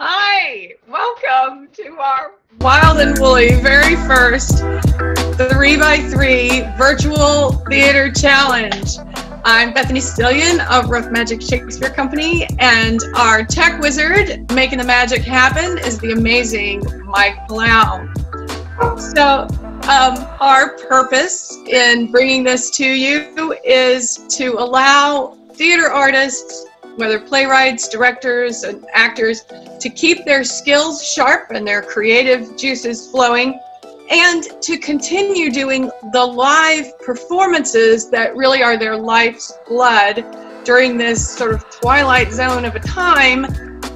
Hi, welcome to our Wild and Woolly very first 3x3 virtual theater challenge. I'm Bethany Stillion of Rough Magic Shakespeare Company, and our tech wizard making the magic happen is the amazing Mike Blau. So, um, our purpose in bringing this to you is to allow theater artists whether playwrights, directors, and actors, to keep their skills sharp and their creative juices flowing, and to continue doing the live performances that really are their life's blood during this sort of twilight zone of a time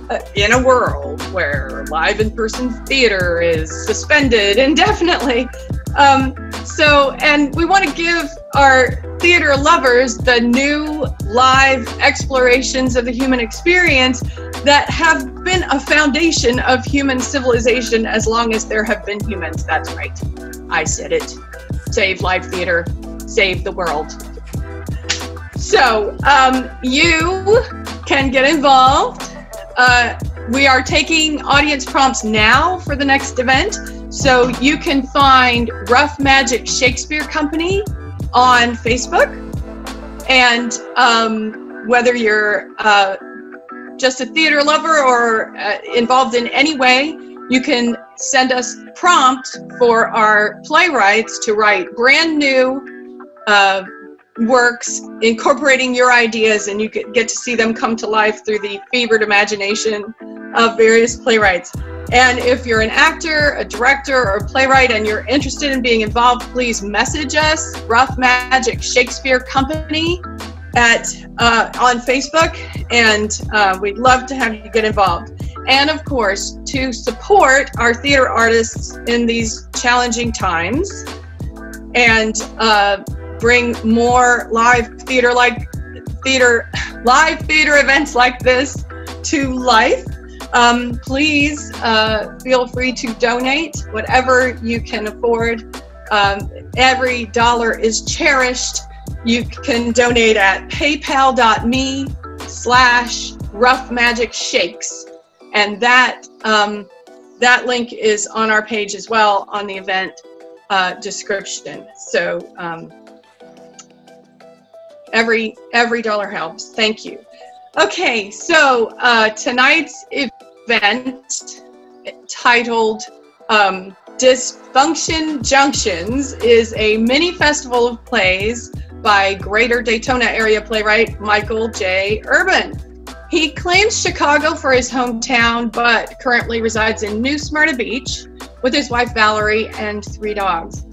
uh, in a world where live in person theater is suspended indefinitely. Um, so, and we want to give our theater lovers the new live explorations of the human experience that have been a foundation of human civilization as long as there have been humans. That's right. I said it. Save live theater, save the world. So, um, you can get involved. Uh, we are taking audience prompts now for the next event. So you can find Rough Magic Shakespeare Company on Facebook. And um, whether you're uh, just a theater lover or uh, involved in any way, you can send us prompts for our playwrights to write brand new uh, works incorporating your ideas, and you get to see them come to life through the fevered imagination of various playwrights. And if you're an actor, a director, or a playwright and you're interested in being involved, please message us, Rough Magic Shakespeare Company, at uh, on Facebook, and uh, we'd love to have you get involved. And of course, to support our theater artists in these challenging times, and uh, bring more live theater like theater live theater events like this to life um, please uh, feel free to donate whatever you can afford. Um, every dollar is cherished. You can donate at paypal.me slash rough magic shakes. And that, um, that link is on our page as well on the event uh, description. So um, every, every dollar helps. Thank you. Okay, so uh, tonight's event titled um, Dysfunction Junctions is a mini festival of plays by Greater Daytona area playwright Michael J. Urban. He claims Chicago for his hometown, but currently resides in New Smyrna Beach with his wife Valerie and three dogs.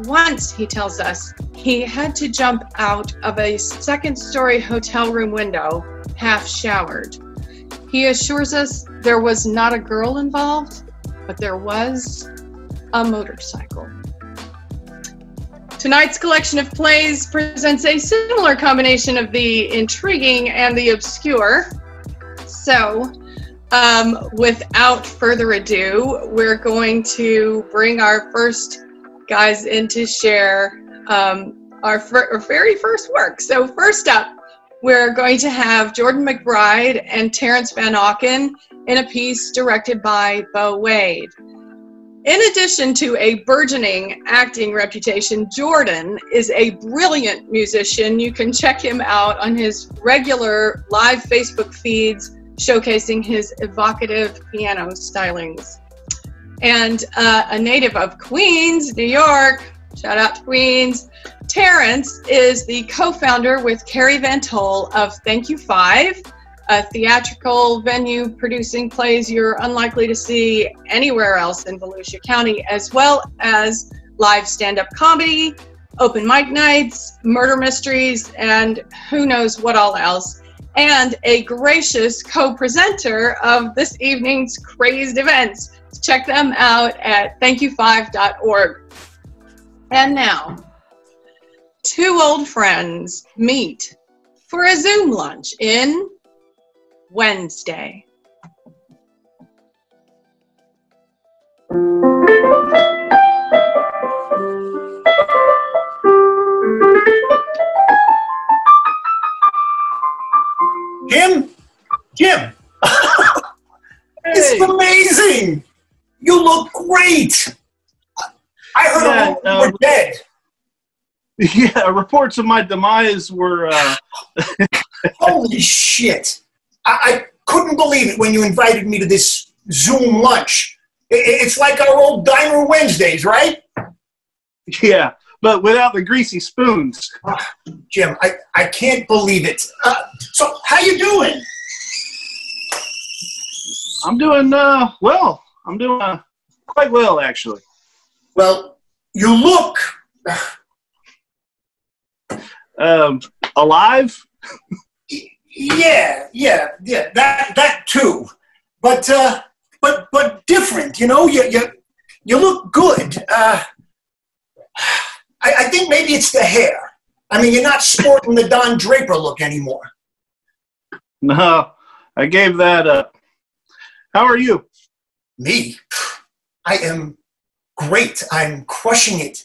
Once, he tells us, he had to jump out of a second story hotel room window, half showered. He assures us there was not a girl involved, but there was a motorcycle. Tonight's collection of plays presents a similar combination of the intriguing and the obscure. So, um, without further ado, we're going to bring our first guys in to share um, our, fir- our very first work. So, first up, we're going to have Jordan McBride and Terrence Van Auken in a piece directed by Bo Wade. In addition to a burgeoning acting reputation, Jordan is a brilliant musician. You can check him out on his regular live Facebook feeds showcasing his evocative piano stylings. And uh, a native of Queens, New York, shout out to Queens, Terrence is the co-founder with Carrie Van Toll of Thank You Five, a theatrical venue producing plays you're unlikely to see anywhere else in Volusia County, as well as live stand-up comedy, open mic nights, murder mysteries, and who knows what all else. And a gracious co-presenter of this evening's crazed events. Check them out at thankyou5.org. And now, two old friends meet for a Zoom lunch in Wednesday. Jim? Jim! This is amazing. You look great. I heard Yeah, you no. were dead. Yeah, reports of my demise were. Uh, Holy shit. I, I couldn't believe it when you invited me to this Zoom lunch. I- I- it's like our old Diner Wednesdays, right? yeah, but without the greasy spoons. Jim, I, I can't believe it. Uh, so, how you doing? I'm doing uh, well. I'm doing uh, quite well, actually. Well, you look. Um, alive? Yeah, yeah, yeah. That that too, but uh, but but different. You know, you you you look good. Uh, I, I think maybe it's the hair. I mean, you're not sporting the Don Draper look anymore. No, I gave that up. How are you? Me, I am great. I'm crushing it.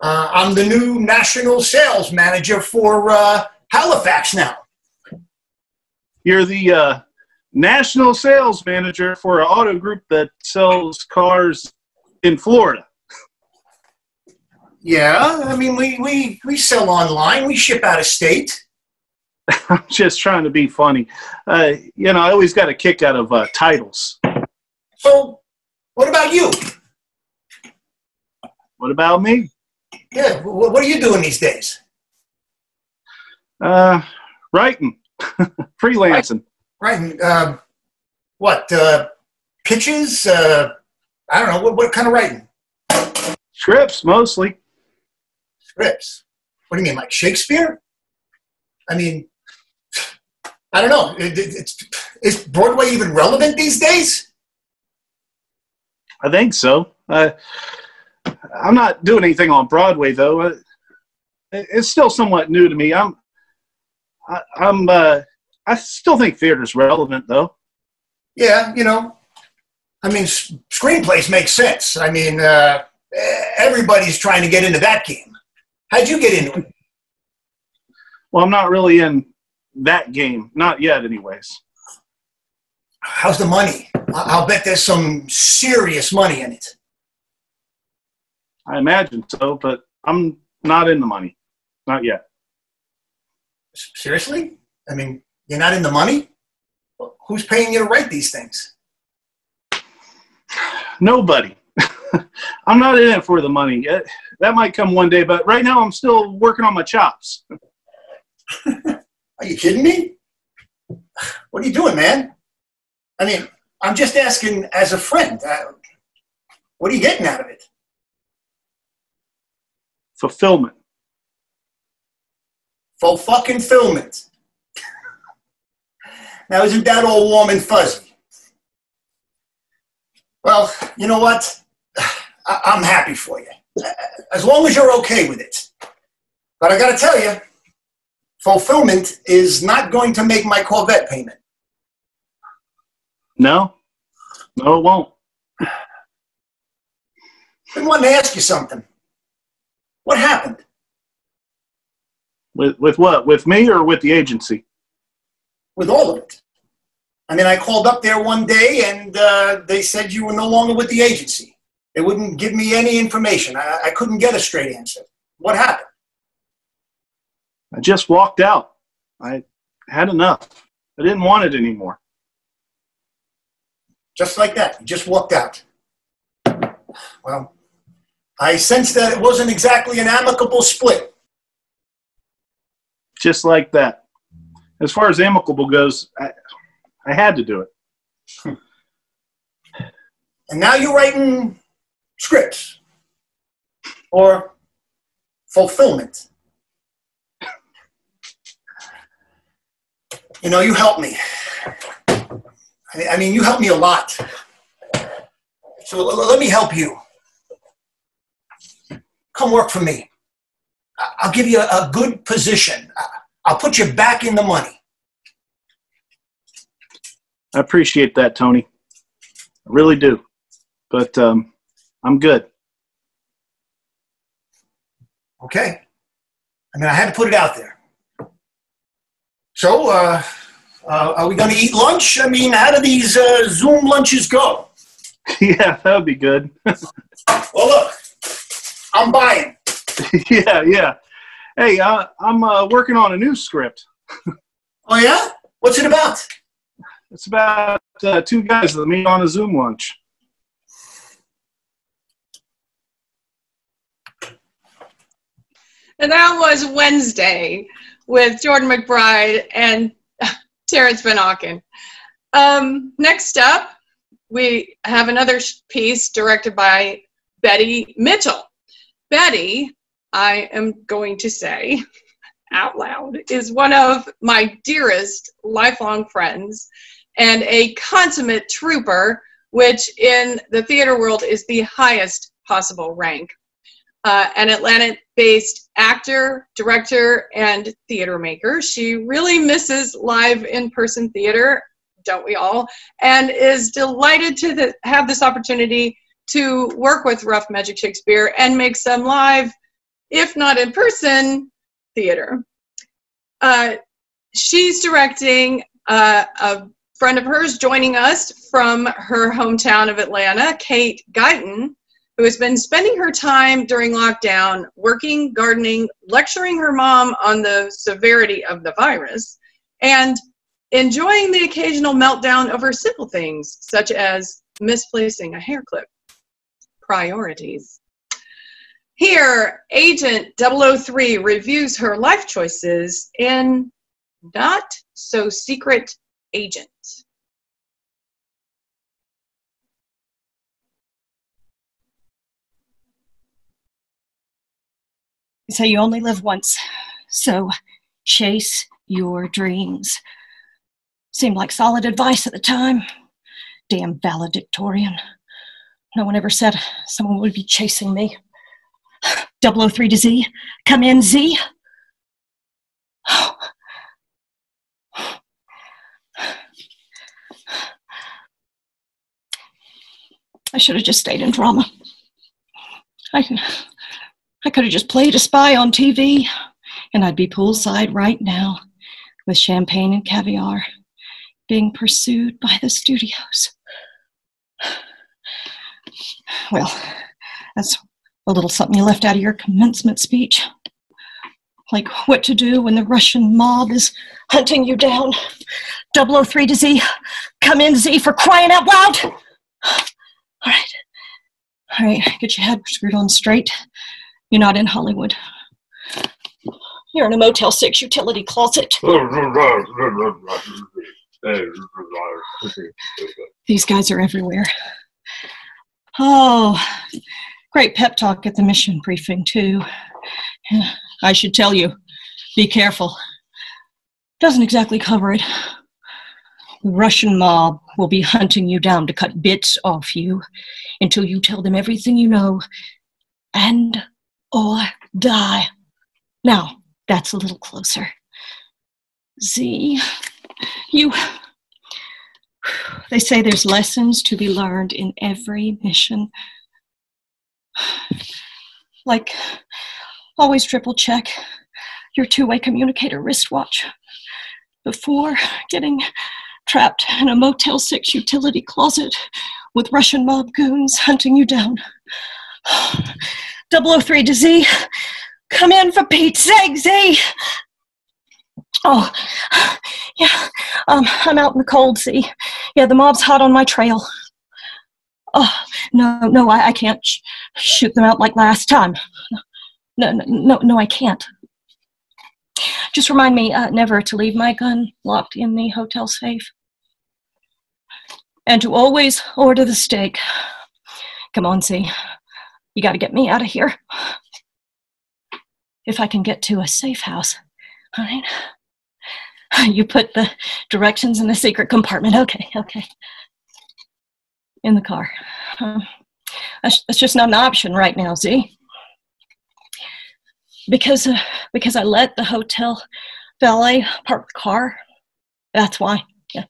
Uh, I'm the new national sales manager for uh, Halifax now. You're the uh, national sales manager for an auto group that sells cars in Florida. Yeah, I mean, we, we, we sell online. We ship out of state. I'm just trying to be funny. Uh, you know, I always got a kick out of uh, titles. So, what about you? What about me? Yeah, what are you doing these days? Uh, writing, freelancing. Writing, uh, what, uh, pitches? Uh, I don't know, what, what kind of writing? Scripts mostly. Scripts. What do you mean, like Shakespeare? I mean, I don't know. It- it- it's, is Broadway even relevant these days? I think so. Uh, I'm not doing anything on Broadway though. It's still somewhat new to me. I'm, I, I'm, uh, I still think theater's relevant though. Yeah, you know, I mean, screenplays make sense. I mean, uh, everybody's trying to get into that game. How'd you get into it? Well, I'm not really in that game, not yet, anyways. How's the money? I'll bet there's some serious money in it. I imagine so, but I'm not in the money, not yet. Seriously? I mean, you're not in the money? Who's paying you to write these things? Nobody. I'm not in it for the money. Uh, That might come one day, but right now I'm still working on my chops. Are you kidding me? What are you doing, man? I mean, I'm just asking as a friend. Uh, what are you getting out of it? Fulfillment. Full fucking fulfillment. Now, isn't that all warm and fuzzy? Well, you know what? I- I'm happy for you. As long as you're okay with it. But I gotta tell you, fulfillment is not going to make my Corvette payment. No, no, it won't. I wanted to ask you something. What happened? With with what? With me or with the agency? with all of it. I mean, I called up there one day and uh, they said you were no longer with the agency. They wouldn't give me any information. I, I couldn't get a straight answer. What happened? I just walked out. I had enough. I didn't want it anymore. Just like that. You just walked out. Well, I sensed that it wasn't exactly an amicable split. Just like that. As far as amicable goes, I, I had to do it. And now you're writing scripts or fulfillment. You know, you helped me. I I mean, you helped me a lot. So let me help you. Come work for me. I'll give you a a good position. I- I'll put you back in the money. I appreciate that, Tony. I really do. But um, I'm good. Okay? I mean, I had to put it out there. So, uh, Uh, are we going to eat lunch? I mean, how do these uh, Zoom lunches go? yeah, that would be good. Well, look, I'm buying. yeah, yeah. Hey, uh, I'm uh, working on a new script. Oh, yeah? What's it about? It's about uh, two guys that meet on a Zoom lunch. And that was Wednesday with Jordan McBride and Terrence Van Auken. Um, next up, we have another piece directed by Betty Mitchell. Betty, I am going to say out loud, is one of my dearest lifelong friends and a consummate trooper, which in the theater world is the highest possible rank. Uh, an Atlanta based actor, director, and theater maker. She really misses live in person theater, don't we all? And is delighted to the, have this opportunity to work with Rough Magic Shakespeare and make some live, if not in person, theater. Uh, she's directing uh, a friend of hers joining us from her hometown of Atlanta, Kate Guyton, who has been spending her time during lockdown working, gardening, lecturing her mom on the severity of the virus, and enjoying the occasional meltdown over simple things such as misplacing a hair clip. Priorities. Here, Agent 003 reviews her life choices in Not So Secret Agent. Say you only live once, so chase your dreams. Seemed like solid advice at the time. Damn valedictorian. No one ever said someone would be chasing me. 003 to Z. Come in, Z. I should have just stayed in drama. I, I could have just played a spy on TV, and I'd be poolside right now with champagne and caviar, being pursued by the studios. Well, that's a little something you left out of your commencement speech. Like what to do when the Russian mob is hunting you down. 003 to Z, come in, Z, for crying out loud. All right. All right, get your head screwed on straight. You're not in Hollywood. You're in a Motel 6 utility closet. These guys are everywhere. Oh, great pep talk at the mission briefing, too. I should tell you be careful. Doesn't exactly cover it. The Russian mob will be hunting you down to cut bits off you until you tell them everything you know and or die. Now, that's a little closer. Z, you. They say there's lessons to be learned in every mission. Like, always triple check your two way communicator wristwatch before getting trapped in a Motel 6 utility closet with Russian mob goons hunting you down. 003 to Z, come in for Pete's sake, Z. Oh, yeah, um, I'm out in the cold, Z. Yeah, the mob's hot on my trail. Oh, no, no, I, I can't sh- shoot them out like last time. No, no, no, no, I can't. Just remind me uh, never to leave my gun locked in the hotel safe. And to always order the steak. Come on, Z. You got to get me out of here. If I can get to a safe house, all right? You put the directions in the secret compartment. Okay, okay. In the car. Um, that's, just not an option right now, Z. Because, uh, because I let the hotel valet park the car. That's why. Yeah.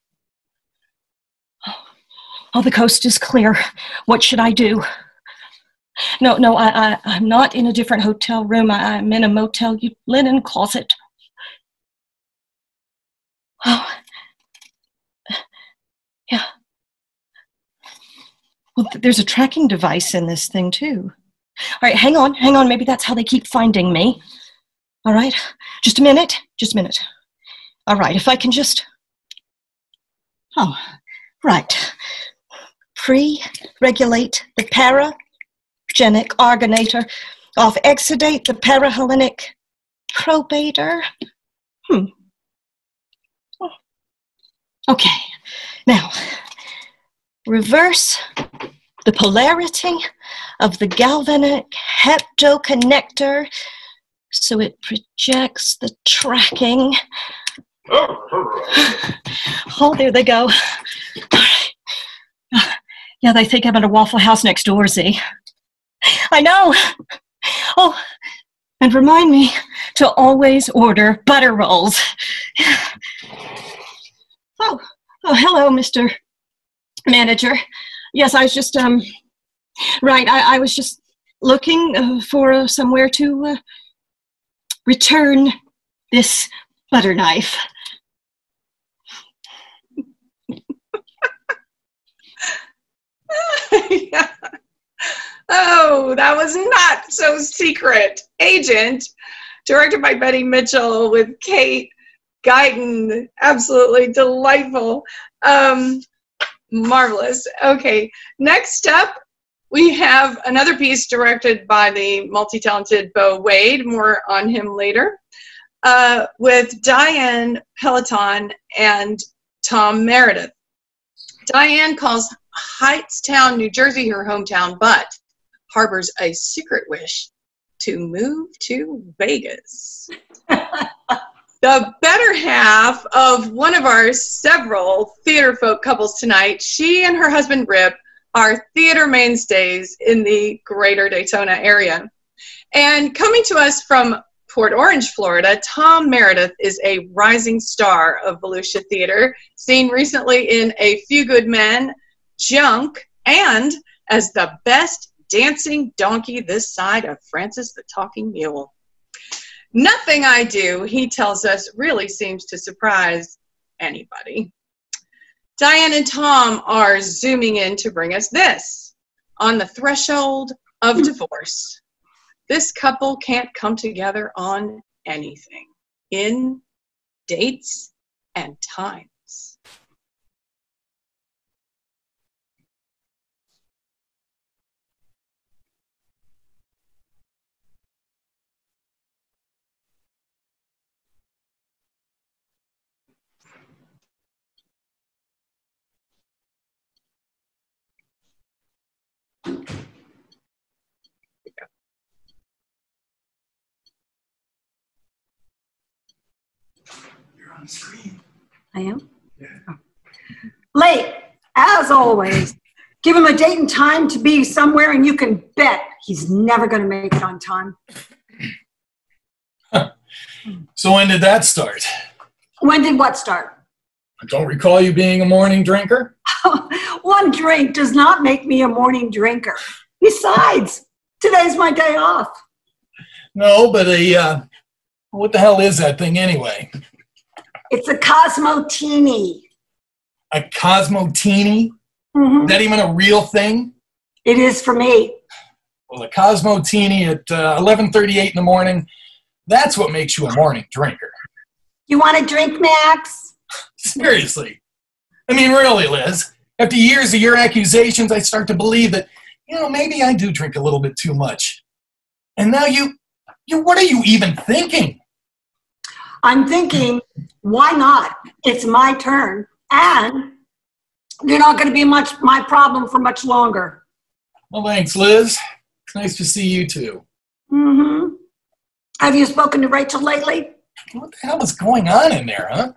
Oh, the coast is clear. What should I do? No, no, I, I, I'm not in a different hotel room. I, am in a motel linen closet. Oh, yeah. Well, th there's a tracking device in this thing, too. All right, hang on, hang on. Maybe that's how they keep finding me. All right, just a minute, just a minute. All right, if I can just. Oh, right. Pre regulate the para paragenic argonator of exudate the parahelinic probator. Hmm. Okay, now reverse the polarity of the galvanic heptoconnector so it projects the tracking. Oh, there they go. Yeah, they think I'm at a Waffle House next door, Z. I know. Oh, and remind me to always order butter rolls. Oh, oh, hello, Mr. Manager. Yes, I was just, um, right, I, I was just looking uh, for uh, somewhere to uh, return this butter knife. yeah. Oh, that was not so secret. Agent, directed by Betty Mitchell with Kate Guyton. Absolutely delightful. Um, marvelous. Okay, next up, we have another piece directed by the multi talented Beau Wade. More on him later. Uh, with Diane Peloton and Tom Meredith. Diane calls Hightstown, New Jersey, her hometown, but harbors a secret wish to move to Vegas. the better half of one of our several theater folk couples tonight, she and her husband Rip are theater mainstays in the greater Daytona area. And coming to us from Port Orange, Florida, Tom Meredith is a rising star of Volusia Theater, seen recently in A Few Good Men, Junk, and as the best dancing donkey this side of Francis the Talking Mule. Nothing I do, he tells us, really seems to surprise anybody. Diane and Tom are zooming in to bring us this on the threshold of hmm. divorce. This couple can't come together on anything in dates and times. You're on screen. I am? Yeah. Late, as always. Give him a date and time to be somewhere, and you can bet he's never going to make it on time. So when did that start? When did what start? I don't recall you being a morning drinker. One drink does not make me a morning drinker. Besides, today's my day off. No, but a uh, what the hell is that thing anyway? It's a Cosmotini. A Cosmotini? Mhm. Is that even a real thing? It is for me. Well, a Cosmotini at uh, 11:38 in the morning. That's what makes you a morning drinker. You want a drink, Max? Seriously. I mean, really, Liz. After years of your accusations, I start to believe that, you know, maybe I do drink a little bit too much. And now you, you, what are you even thinking? I'm thinking, why not? It's my turn, and you're not going to be much my problem for much longer. Well, thanks, Liz. It's nice to see you too. Mm-hmm. Have you spoken to Rachel lately? What the hell is going on in there, huh?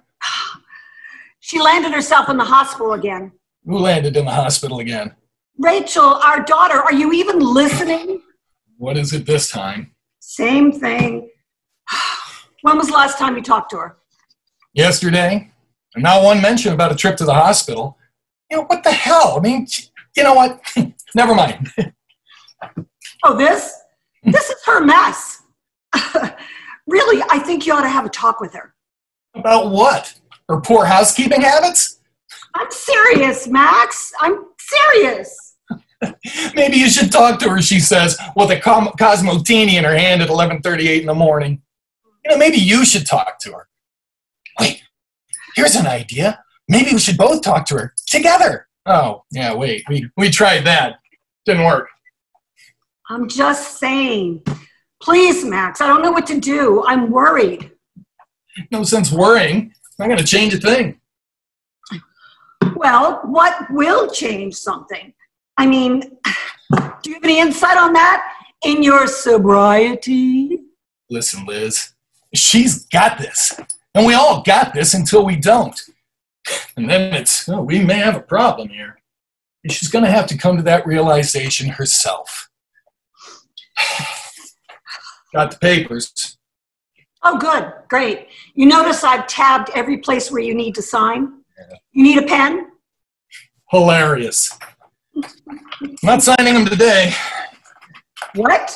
She landed herself in the hospital again. Who landed in the hospital again? Rachel, our daughter, are you even listening? What is it this time? Same thing. When was the last time you talked to her? Yesterday? And not one mention about a trip to the hospital. You know, what the hell? I mean, you know what? Never mind. Oh, this? This is her mess. really, I think you ought to have a talk with her. About what? Her poor housekeeping habits? I'm serious, Max. I'm serious. Maybe you should talk to her, she says, with a com- Cosmotini in her hand at 11.38 in the morning. You know, maybe you should talk to her. Wait, here's an idea. Maybe we should both talk to her together. Oh, yeah, wait, we, we tried that. Didn't work. I'm just saying. Please, Max, I don't know what to do. I'm worried. No sense worrying. I'm not going to change a thing. Well, what will change something? I mean, do you have any insight on that in your sobriety? Listen, Liz, she's got this. And we all got this until we don't. And then it's, oh, we may have a problem here. And she's going to have to come to that realization herself. got the papers. Oh, good, great. You notice I've tabbed every place where you need to sign? You need a pen? Hilarious. Not signing them today. What?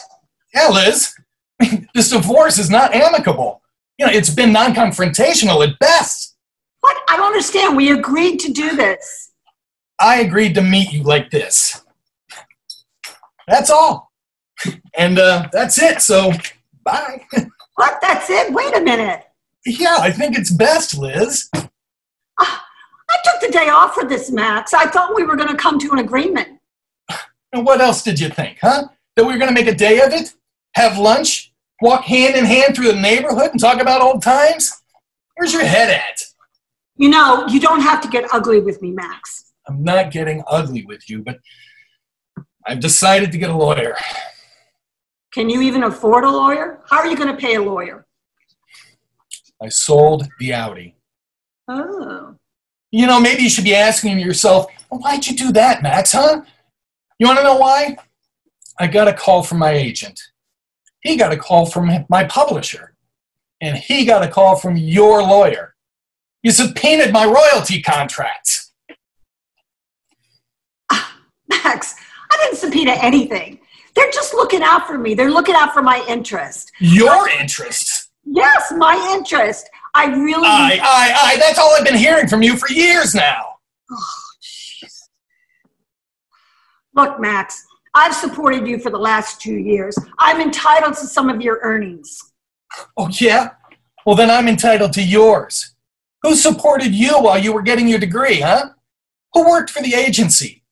Yeah, Liz. this divorce is not amicable. You know, it's been non confrontational at best. What? I don't understand. We agreed to do this. I agreed to meet you like this. That's all. And uh, that's it, so bye. What? That's it? Wait a minute. yeah, I think it's best, Liz. Ah, I took the day off for this, Max. I thought we were going to come to an agreement. And what else did you think, huh? That we were going to make a day of it? Have lunch? Walk hand in hand through the neighborhood and talk about old times? Where's your head at? You know, you don't have to get ugly with me, Max. I'm not getting ugly with you, but I've decided to get a lawyer. Can you even afford a lawyer? How are you going to pay a lawyer? I sold the Audi. Oh. You know, maybe you should be asking yourself, well, why'd you do that, Max, huh? You want to know why? I got a call from my agent. He got a call from my publisher. And he got a call from your lawyer. You subpoenaed my royalty contracts. Ah, Max, I didn't subpoena anything. They're just looking out for me. They're looking out for my interest. Your interests. Yes, my interest. I really. Aye, aye, aye. That's all I've been hearing from you for years now. Oh, Look, Max, I've supported you for the last two years. I'm entitled to some of your earnings. Oh, yeah? Well, then I'm entitled to yours. Who supported you while you were getting your degree, huh? Who worked for the agency?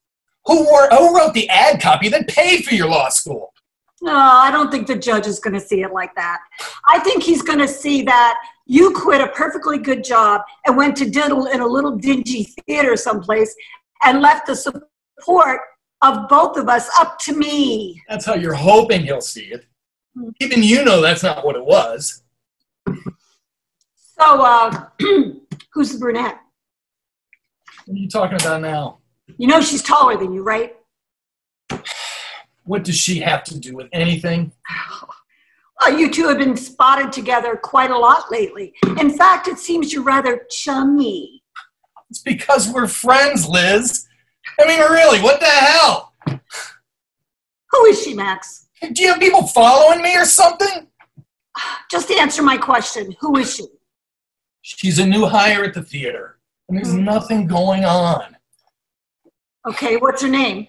Who, wor- who wrote the ad copy that paid for your law school? No, I don't think the judge is going to see it like that. I think he's going to see that you quit a perfectly good job and went to diddle in a little dingy theater someplace and left the support of both of us up to me. That's how you're hoping he'll see it. Even you know that's not what it was. So, uh, who's the brunette? What are you talking about now? You know she's taller than you, right? What does she have to do with anything? Well, you two have been spotted together quite a lot lately. In fact, it seems you're rather chummy. It's because we're friends, Liz. I mean, really, what the hell? Who is she, Max? Do you have people following me or something? Just answer my question. Who is she? She's a new hire at the theater, and there's mm-hmm. nothing going on. Okay, what's her name?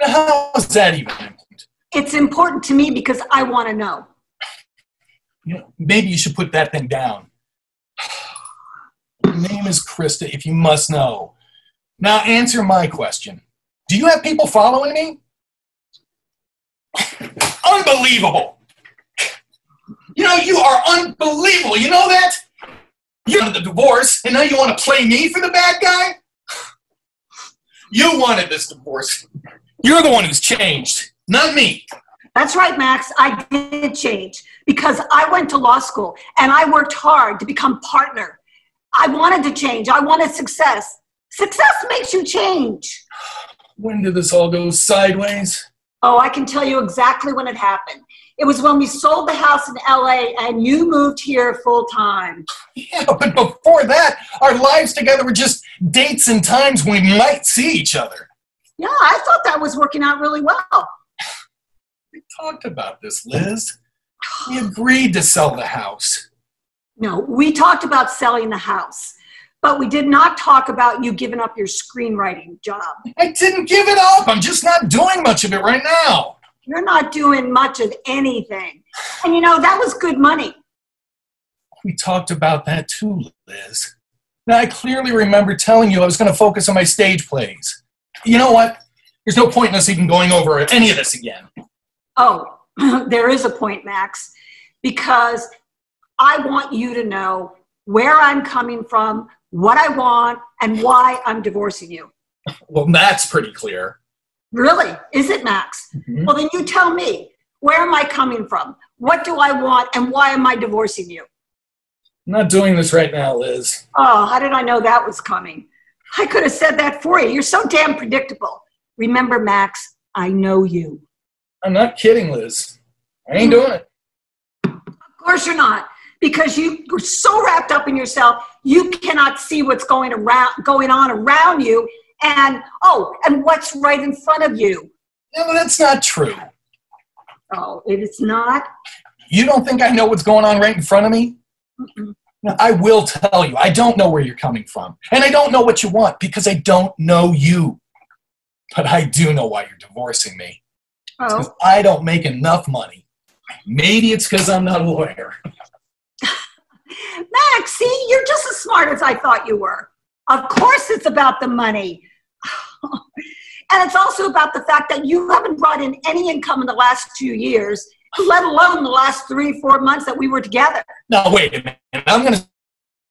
How is that even important? It's important to me because I want to know. You know, maybe you should put that thing down. Her name is Krista, if you must know. Now answer my question. Do you have people following me? Unbelievable! You know, you are unbelievable. You know that? You wanted the divorce, and now you want to play me for the bad guy? You wanted this divorce. You're the one who's changed, not me. That's right, Max. I did change because I went to law school and I worked hard to become partner. I wanted to change. I wanted success. Success makes you change. When did this all go sideways? Oh, I can tell you exactly when it happened. It was when we sold the house in LA and you moved here full time. Yeah, but before that, our lives together were just dates and times we might see each other. Yeah, I thought that was working out really well. We talked about this, Liz. We agreed to sell the house. No, we talked about selling the house. but we did not talk about you giving up your screenwriting job. I didn't give it up. I'm just not doing much of it right now. You're not doing much of anything. And you know, that was good money. We talked about that too, Liz. Now, I clearly remember telling you I was going to focus on my stage plays. You know what? There's no point in us even going over any of this again. Oh, there is a point, Max, because I want you to know where I'm coming from, what I want, and why I'm divorcing you. Well, that's pretty clear. Really? Is it, Max? Mhm. Well, then you tell me. Where am I coming from? What do I want, and why am I divorcing you? I'm not doing this right now, Liz. Oh, how did I know that was coming? I could have said that for you. You're so damn predictable. Remember, Max, I know you. I'm not kidding, Liz. I ain't doing it. Of course you're not, because you are so wrapped up in yourself, you cannot see what's going around, going on around you, and oh, and what's right in front of you. No, that's not true. Oh, it is not. You don't think I know what's going on right in front of me? Mm-mm. I will tell you. I don't know where you're coming from. And I don't know what you want because I don't know you. But I do know why you're divorcing me. Because Oh, I don't make enough money. Maybe it's because I'm not a lawyer. Max, see, you're just as smart as I thought you were. Of course, it's about the money. and it's also about the fact that you haven't brought in any income in the last two years, let alone the last three, four months that we were together. Now, wait a minute. I'm going to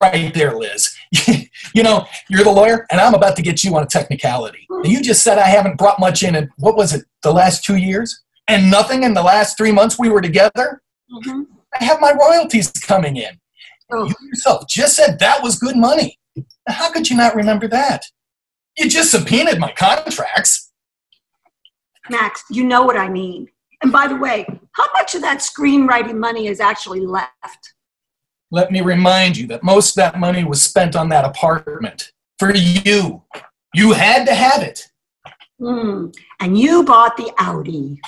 right there, Liz. you know, you're the lawyer, and I'm about to get you on a technicality. Mm-hmm. You just said I haven't brought much in in, what was it, the last two years? And nothing in the last three months we were together? Mm-hmm. I have my royalties coming in. Oh. You yourself just said that was good money. How could you not remember that? You just subpoenaed my contracts. Max, you know what I mean. And by the way, how much of that screenwriting money is actually left? Let me remind you that most of that money was spent on that apartment for you. You had to have it. Hmm. And you bought the Audi.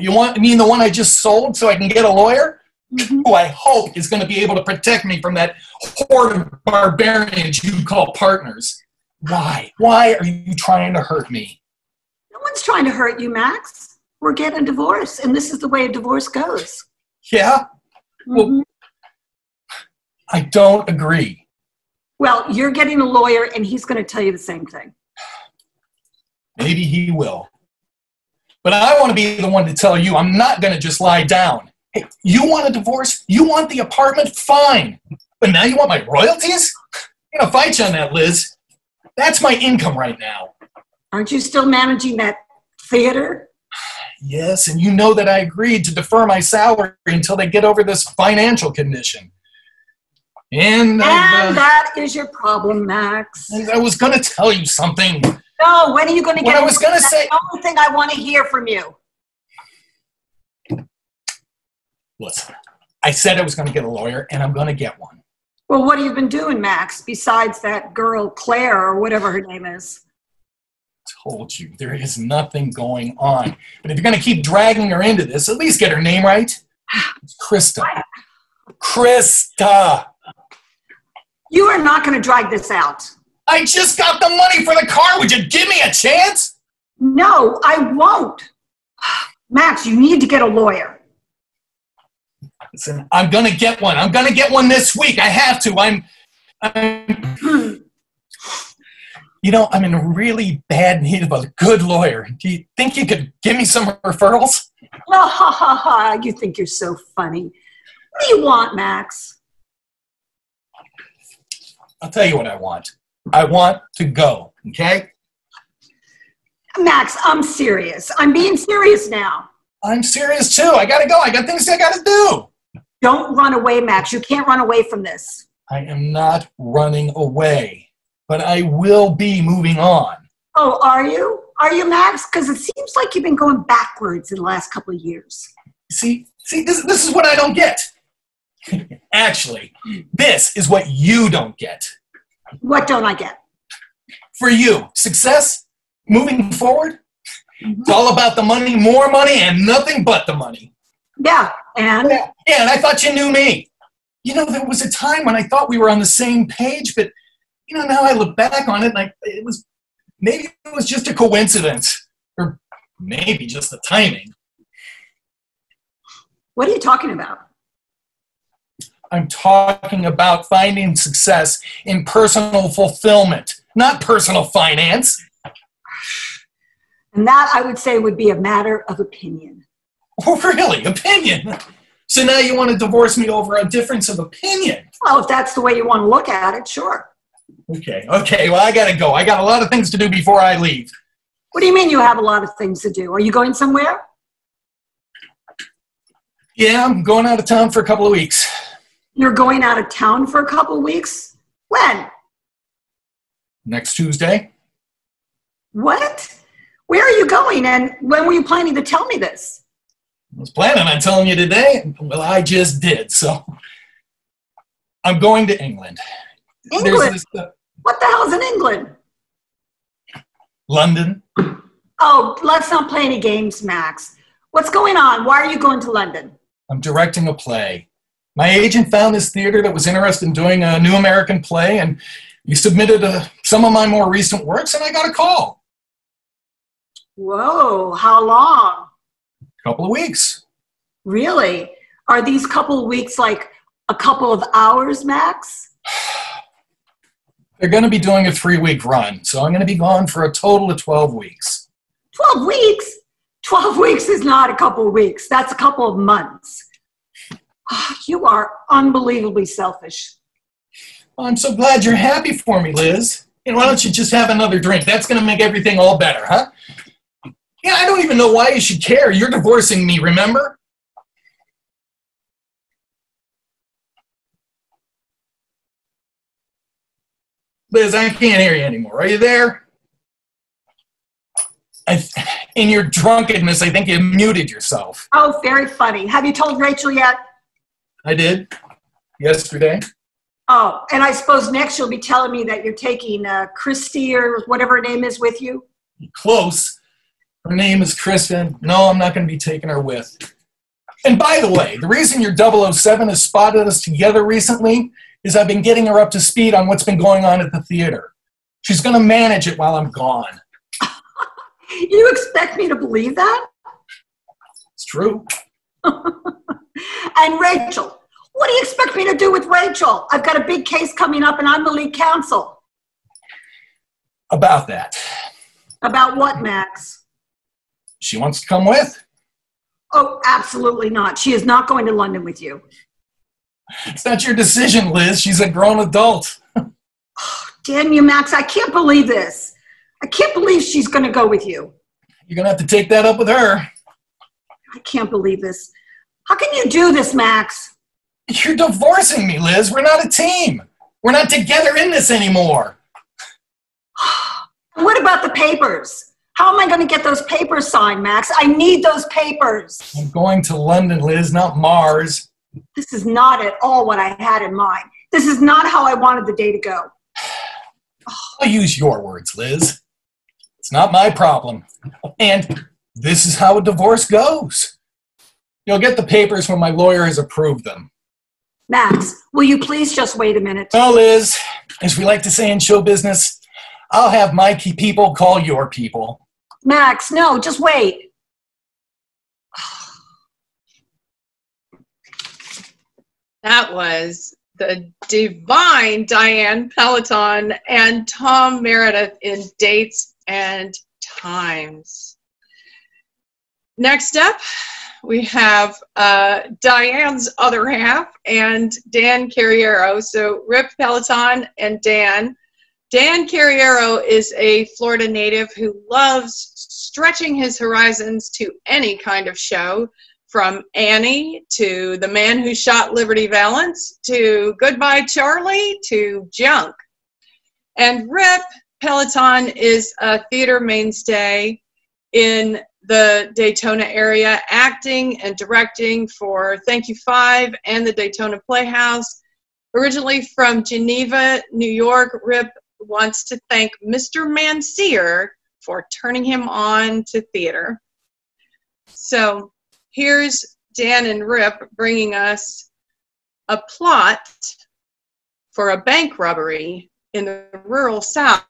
You want I mean the one I just sold so I can get a lawyer? Mhm. Who I hope is going to be able to protect me from that horde of barbarians you call partners. Why? Why are you trying to hurt me? No one's trying to hurt you, Max. We're getting a divorce, and this is the way a divorce goes. Yeah, Well- Mhm. I don't agree. well, you're getting a lawyer, and he's going to tell you the same thing. Maybe he will. But I want to be the one to tell you I'm not going to just lie down. Hey, you want a divorce? You want the apartment? Fine. But now you want my royalties? I'm going to fight you on that, Liz. That's my income right now. Aren't you still managing that theater? Yes, and you know that I agreed to defer my salary until they get over this financial condition. And, And uh, that is your problem, Max. I was going to tell you something. No, when are you going to What get? I was gonna say- the only thing I want to hear from you. Listen, I said I was going to get a lawyer, and I'm going to get one. Well, what have you been doing, Max? Besides that girl Claire or whatever her name is. told you there is nothing going on. But if you're going to keep dragging her into this, at least get her name right. It's Krista. Krista. You are not going to drag this out. I just got the money for the car. Would you give me a chance? No, I won't. Max, you need to get a lawyer. Listen, I'm going to get one. I'm going to get one this week. I have to. I'm, I'm, you know, I'm in really bad need of a good lawyer. Do you think you could give me some referrals? Oh, ha ha ha! You think you're so funny. What do you want, Max? I'll tell you what I want. I want to go, okay? Max, I'm serious. I'm being serious now. I'm serious too. I gotta go. I got things I gotta do. Don't run away, Max. You can't run away from this. I am not running away, but I will be moving on. Oh, are you? Are you, Max? Because it seems like you've been going backwards in the last couple of years. See, see, this, this is what I don't get. Actually, this is what you don't get. What don't I get? For you, success, moving forward, mm-hmm. it's all about the money, more money, and nothing but the money. Yeah, and Yeah, yeah, and I thought you knew me. You know, there was a time when I thought we were on the same page, but you know, now I look back on it, and I, it was maybe it was just a coincidence, or maybe just the timing. What are you talking about? I'm talking about finding success in personal fulfillment, not personal finance. And that I would say would be a matter of opinion. Oh, really? Opinion? So now you want to divorce me over a difference of opinion? Well, if that's the way you want to look at it, sure. Okay, okay, well, I gotta go. I got a lot of things to do before I leave. What do you mean you have a lot of things to do? Are you going somewhere? Yeah, I'm going out of town for a couple of weeks. You're going out of town for a couple of weeks? When? Next Tuesday? What? Where are you going and when were you planning to tell me this? I was planning on telling you today. Well, I just did, so. I'm going to England. England? this, uh, What the hell's in England? London. Oh, let's not play any games, Max. What's going on? Why are you going to London? I'm directing a play. My agent found this theater that was interested in doing a new American play, and he submitted uh, some of my more recent works, and I got a call. Whoa, how long? Couple of weeks. Really? Are these couple of weeks like a couple of hours, Max? They're going to be doing a three week run, so I'm going to be gone for a total of 12 weeks. 12 weeks? 12 weeks is not a couple of weeks. That's a couple of months. Ah, You are unbelievably selfish. Well, I'm so glad you're happy for me, Liz. You know, why don't you just have another drink? That's going to make everything all better, huh? Yeah, I don't even know why you should care. You're divorcing me, remember? Liz, I can't hear you anymore. Are you there? I, in your drunkenness, I think you muted yourself. Oh, very funny. Have you told Rachel yet? I did yesterday. Oh, and I suppose next you'll be telling me that you're taking uh, Christy or whatever her name is with you. Close. Her name is Kristen. No, I'm not going to be taking her with. And by the way, the reason your 007 has spotted us together recently is I've been getting her up to speed on what's been going on at the theater. She's going to manage it while I'm gone. You expect me to believe that? It's true. And Rachel, what do you expect me to do with Rachel? I've got a big case coming up and I'm the lead counsel. About that. About what, Max? She wants to come with. Oh, absolutely not. She is not going to London with you. It's not your decision, Liz. She's a grown adult. Damn you, Max. I can't believe this. I can't believe she's going to go with you. You're going to have to take that up with her. I can't believe this. How can you do this, Max? You're divorcing me, Liz. We're not a team. We're not together in this anymore. What about the papers? How am I going to get those papers signed, Max? I need those papers. I'm going to London, Liz, not Mars. This is not at all what I had in mind. This is not how I wanted the day to go. I'll use your words, Liz. It's not my problem. And this is how a divorce goes. You'll get the papers when my lawyer has approved them. Max, will you please just wait a minute? Well, Liz, as we like to say in show business, I'll have my people call your people. Max, no, just wait. That was the divine Diane Peloton and Tom Meredith in Dates and Times. Next up, we have uh, Diane's other half and Dan Carriero. So, Rip Peloton and Dan. Dan Carriero is a Florida native who loves stretching his horizons to any kind of show from Annie to The Man Who Shot Liberty Valance to Goodbye Charlie to Junk. And Rip Peloton is a theater mainstay in the Daytona area, acting and directing for Thank You Five and the Daytona Playhouse. Originally from Geneva, New York, Rip wants to thank Mr. Manseer for turning him on to theater. So here's Dan and Rip bringing us a plot for a bank robbery in the rural South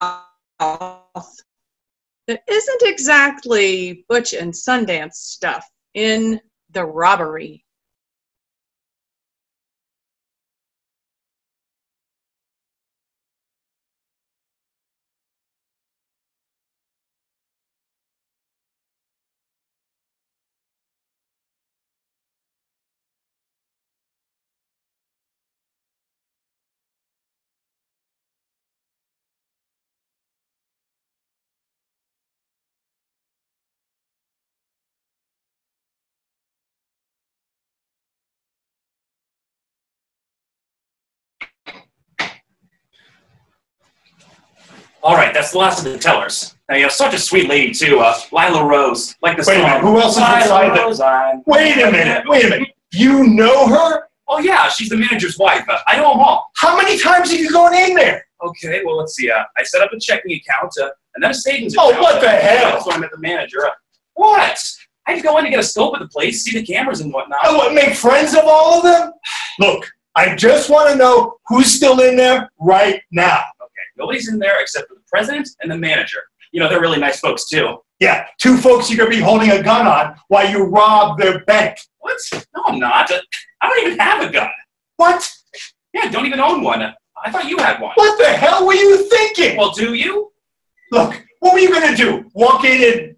that isn't exactly Butch and Sundance stuff in the robbery. All right, that's the last of the tellers. Now you have such a sweet lady too, uh, Lila Rose, like the Wait a song. minute, who else is Lila inside the- Rose, Wait a minute, wait a minute. You know her? Oh yeah, she's the manager's wife. Uh, I know them all. How many times have you gone in there? Okay, well let's see. Uh, I set up a checking account uh, and then a savings account. Oh, account. what the hell? That's when I met the manager. Uh, what? I had to go in to get a scope of the place, see the cameras and whatnot. I want make friends of all of them? Look, I just want to know who's still in there right now. Nobody's in there except for the president and the manager. You know, they're really nice folks too. Yeah, two folks you're gonna be holding a gun on while you rob their bank. What? No, I'm not. I don't even have a gun. What? Yeah, don't even own one. I thought you had one. What the hell were you thinking? Well, do you? Look, what were you gonna do? Walk in and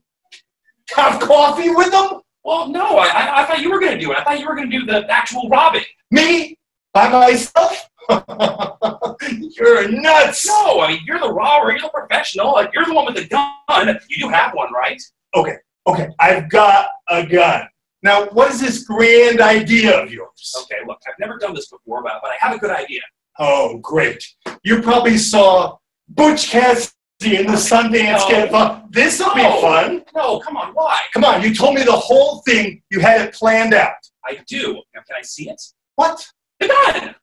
have coffee with them? Well, no, I, I, I thought you were going to do it. I thought you were going to do the actual robbing. Me? By myself? you're nuts! No, I mean, you're the robber. You're the professional. Like, you're the one with the gun. You do have one, right? Okay, Okay. I've got a gun. Now, what is this grand idea of yours? Okay, look, I've never done this before, but, but I have a good idea. Oh, great. You probably saw Butch Cassidy in the Sundance No. Kid. Uh, This'll be fun. No, come on, why? Come on, you told me the whole thing. You had it planned out. I do. Now, can I see it? What? The gun!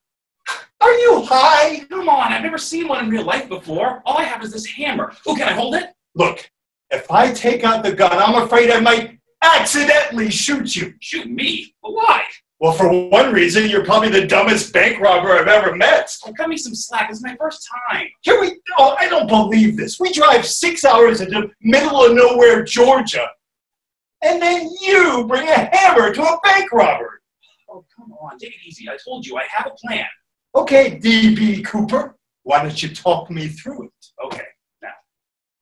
Are you high? Come on, I've never seen one in real life before. All I have is this hammer. Oh, can I hold it? Look, if I take out the gun, I'm afraid I might accidentally shoot you. Shoot me. But why? Well, for one reason, you're probably the dumbest bank robber I've ever met. Oh, cut me some slack. It's my first time. Here we oh, I don't believe this. We drive six hours into middle of nowhere, Georgia, and then you bring a hammer to a bank robber. Oh, come on. Take it easy. I told you I have a plan. Okay, DB Cooper, why don't you talk me through it? Okay, now,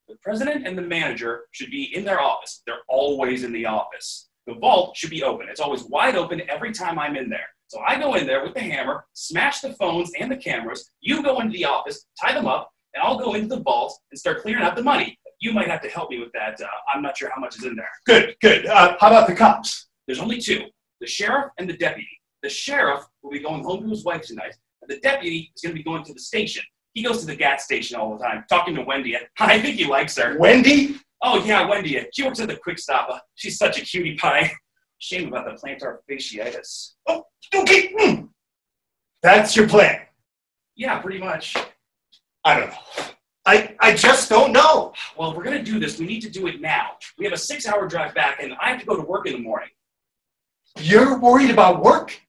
the president and the manager should be in their office. They're always in the office. The vault should be open. It's always wide open every time I'm in there. So I go in there with the hammer, smash the phones and the cameras. You go into the office, tie them up, and I'll go into the vault and start clearing out the money. You might have to help me with that. Uh, I'm not sure how much is in there. Good, good. Uh, how about the cops? There's only two the sheriff and the deputy. The sheriff will be going home to his wife tonight, the deputy is going to be going to the station. He goes to the gas station all the time, talking to Wendy. I think he likes her. Wendy? Oh, yeah, Wendy. She works at the Quick Stop. She's such a cutie pie. Shame about the plantar fasciitis. Okay. hmm. That's your plan. Yeah, pretty much. I don't know. I, I just don't know. Well, we're going to do this, we need to do it now. We have a six hour drive back, and I have to go to work in the morning. You're worried about work?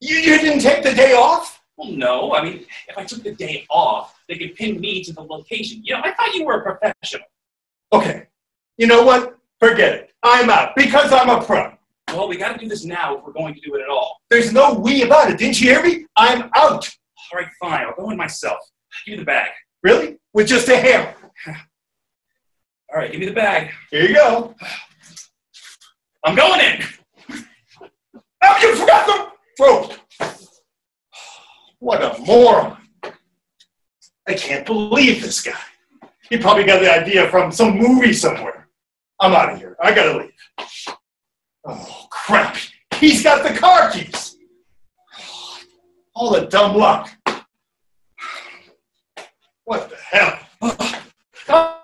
You, you didn't take the day off? Well, no. I mean, if I took the day off, they could pin me to the location. You know, I thought you were a professional. Okay. You know what? Forget it. I'm out because I'm a pro. Well, we got to do this now if we're going to do it at all. There's no we about it. Didn't you hear me? I'm out. All right, fine. I'll go in myself. Give me the bag. Really? With just a hammer. All right, give me the bag. Here you go. I'm going in. Oh, you forgot the rope. What a moron. I can't believe this guy. He probably got the idea from some movie somewhere. I'm out of here. I gotta leave. Oh, crap. He's got the car keys. All the dumb luck. What the hell? All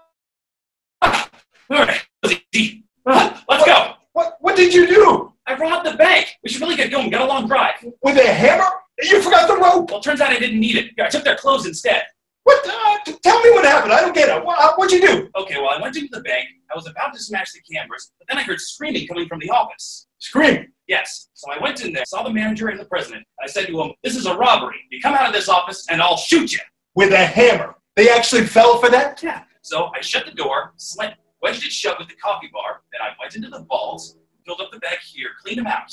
right. Let's go. What, what did you do? I robbed the bank. We should really get going. Got a long drive. With a hammer? You forgot the rope. Well, turns out I didn't need it. I took their clothes instead. What? Uh, tell me what happened. I don't get it. What, uh, what'd you do? Okay, well, I went into the bank. I was about to smash the cameras, but then I heard screaming coming from the office. Scream. Yes. So I went in there, saw the manager and the president. I said to them, This is a robbery. You come out of this office and I'll shoot you. with a hammer. They actually fell for that? Yeah. So I shut the door, slammed, wedged it shut with the coffee bar, then I went into the vaults, filled up the bag here, cleaned them out.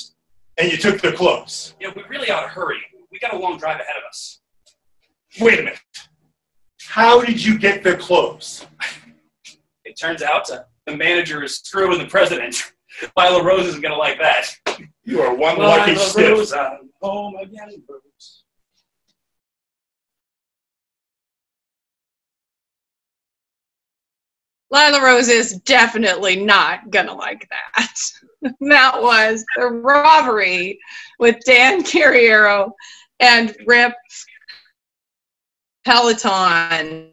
And you took their clothes. Yeah, we really ought to hurry. We got a long drive ahead of us. Wait a minute. How did you get their clothes? It turns out uh, the manager is screwing the president. Lila Rose isn't going to like that. You are one lucky Lila stiff. Rose, I'm home again, Rose. Lila Rose is definitely not gonna like that. that was the robbery with Dan Carriero and Rip Peloton.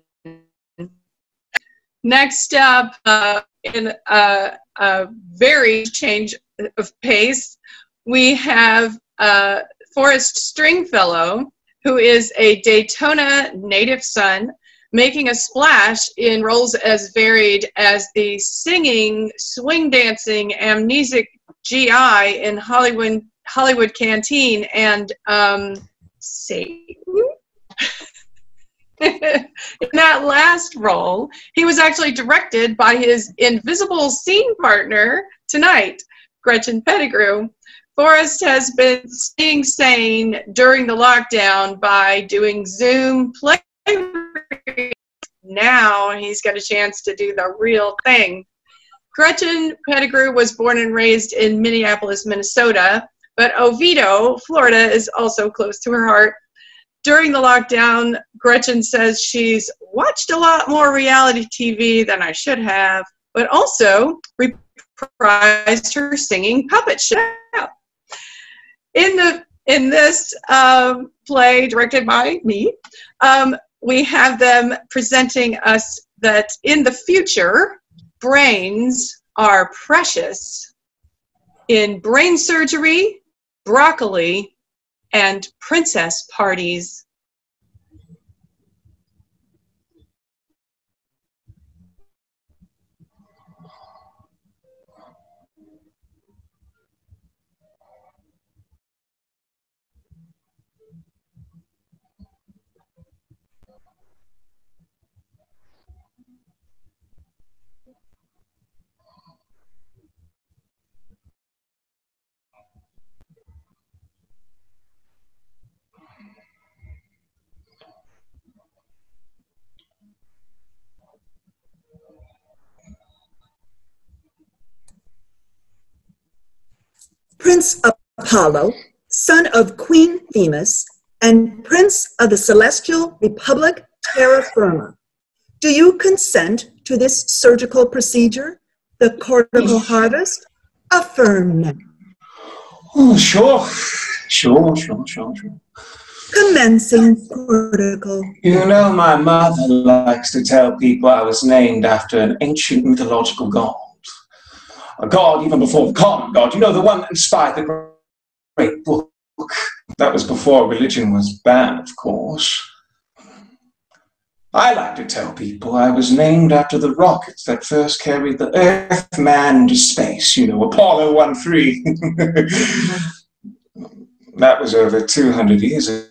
Next up, uh, in a, a very change of pace, we have uh, Forrest Stringfellow, who is a Daytona native son, making a splash in roles as varied as the singing, swing dancing, amnesic GI in Hollywood Hollywood Canteen and um, Satan. in that last role, he was actually directed by his invisible scene partner tonight, Gretchen Pettigrew. Forrest has been staying sane during the lockdown by doing Zoom play. Now he's got a chance to do the real thing. Gretchen Pettigrew was born and raised in Minneapolis, Minnesota, but Oviedo, Florida is also close to her heart. During the lockdown, Gretchen says she's watched a lot more reality TV than I should have, but also reprised her singing puppet show. In the in this um, play directed by me, um, we have them presenting us that in the future, brains are precious in brain surgery, broccoli, and princess parties. Prince Apollo, son of Queen Themis, and Prince of the Celestial Republic Terra Firma. Do you consent to this surgical procedure, the cortical harvest? Affirm now. Oh, sure. Sure, sure, sure, sure. Commencing cortical. You know, my mother likes to tell people I was named after an ancient mythological god. A god even before the common god. You know, the one that inspired the great book. That was before religion was banned, of course. I like to tell people I was named after the rockets that first carried the Earth man into space, you know, Apollo 1 3. that was over 200 years ago.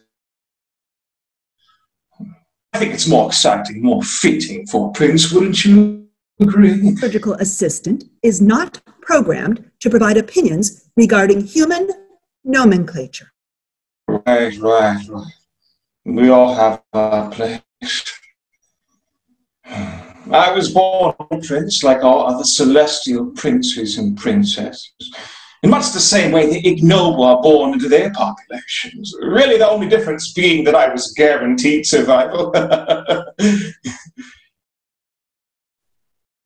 I think it's more exciting, more fitting for a prince, wouldn't you agree? Surgical assistant is not programmed to provide opinions regarding human nomenclature. Right, right, right. We all have our place. I was born a prince like all other celestial princes and princesses. In much the same way the ignoble are born into their populations. Really, the only difference being that I was guaranteed survival. Do you believe in luck, bro? Surgical assistant Even though we're told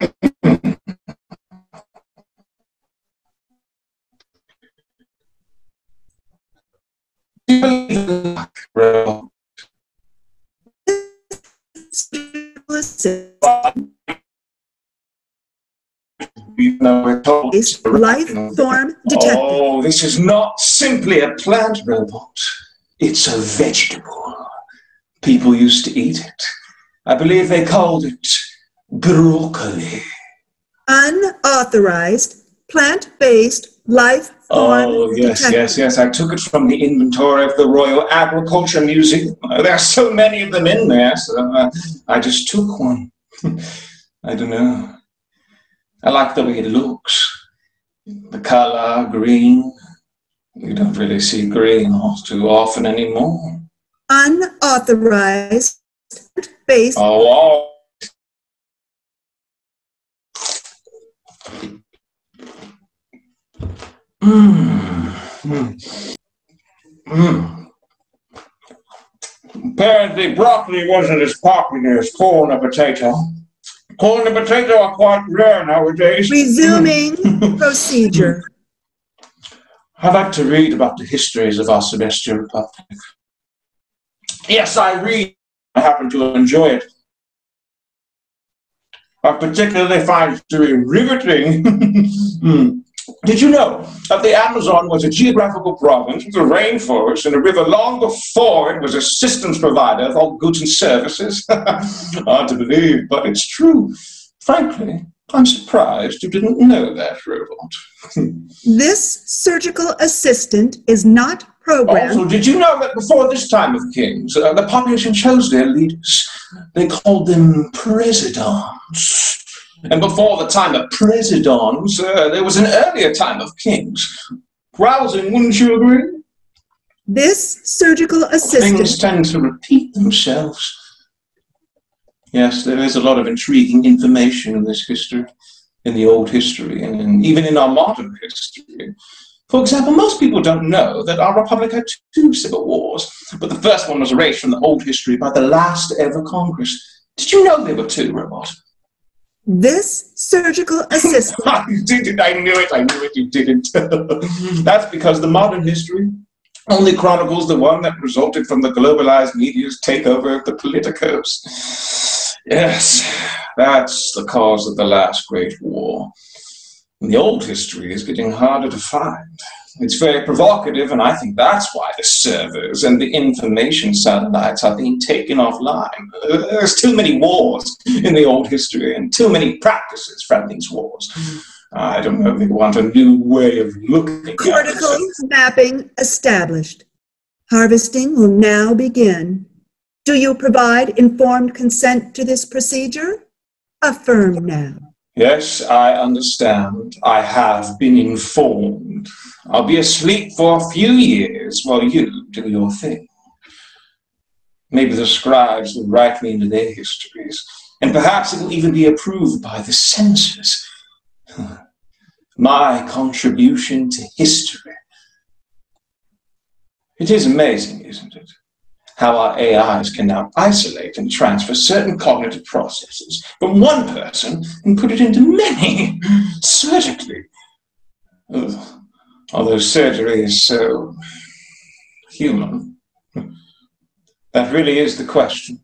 is life form detected. Oh, this is not simply a plant robot. It's a vegetable. People used to eat it. I believe they called it broccoli. Unauthorized plant based Life form Oh, yes, yes, yes. I took it from the inventory of the Royal Agriculture Museum. There are so many of them in there, so uh, I just took one. I don't know. I like the way it looks. The color, green. You don't really see green all too often anymore. Unauthorized based Oh, all Mm. Mm. Mm. Mm. Mm. Apparently, broccoli wasn't as popular as corn and potato. Corn and potato are quite rare nowadays. resuming mm. procedure. I like to read about the histories of our celestial republic. Yes, I read. I happen to enjoy it. I particularly find history riveting. Did you know that the Amazon was a geographical province with a rainforest and a river long before it was a systems provider of all goods and services? Hard to believe, but it's true. Frankly, I'm surprised you didn't know that, robot. This surgical assistant is not programmed. Also, did you know that before this time of kings, uh, the population chose their leaders? They called them presidents. And before the time of presidents, uh, there was an earlier time of kings. Rousing, wouldn't you agree? This surgical assistant. Things tend to repeat themselves. Yes, there is a lot of intriguing information in this history, in the old history, and in, even in our modern history. For example, most people don't know that our republic had two civil wars, but the first one was erased from the old history by the last ever Congress. Did you know there were two, Robot? This surgical assistant I did it. I knew it. I knew it. You didn't. That's because the modern history only chronicles the one that resulted from the globalized media's takeover of the politicos. Yes, that's the cause of the last great war. And the old history is getting harder to find. It's very provocative, and I think that's why the servers and the information satellites are being taken offline. There's too many wars in the old history and too many practices from these wars. I don't know if they want a new way of looking at cortical mapping established. Harvesting will now begin. Do you provide informed consent to this procedure? Affirm now. Yes, I understand. I have been informed. I'll be asleep for a few years while you do your thing. Maybe the scribes will write me into their histories, and perhaps it will even be approved by the censors. My contribution to history. It is amazing, isn't it? How our AIs can now isolate and transfer certain cognitive processes from one person and put it into many surgically. Ugh. Although surgery is so human, that really is the question.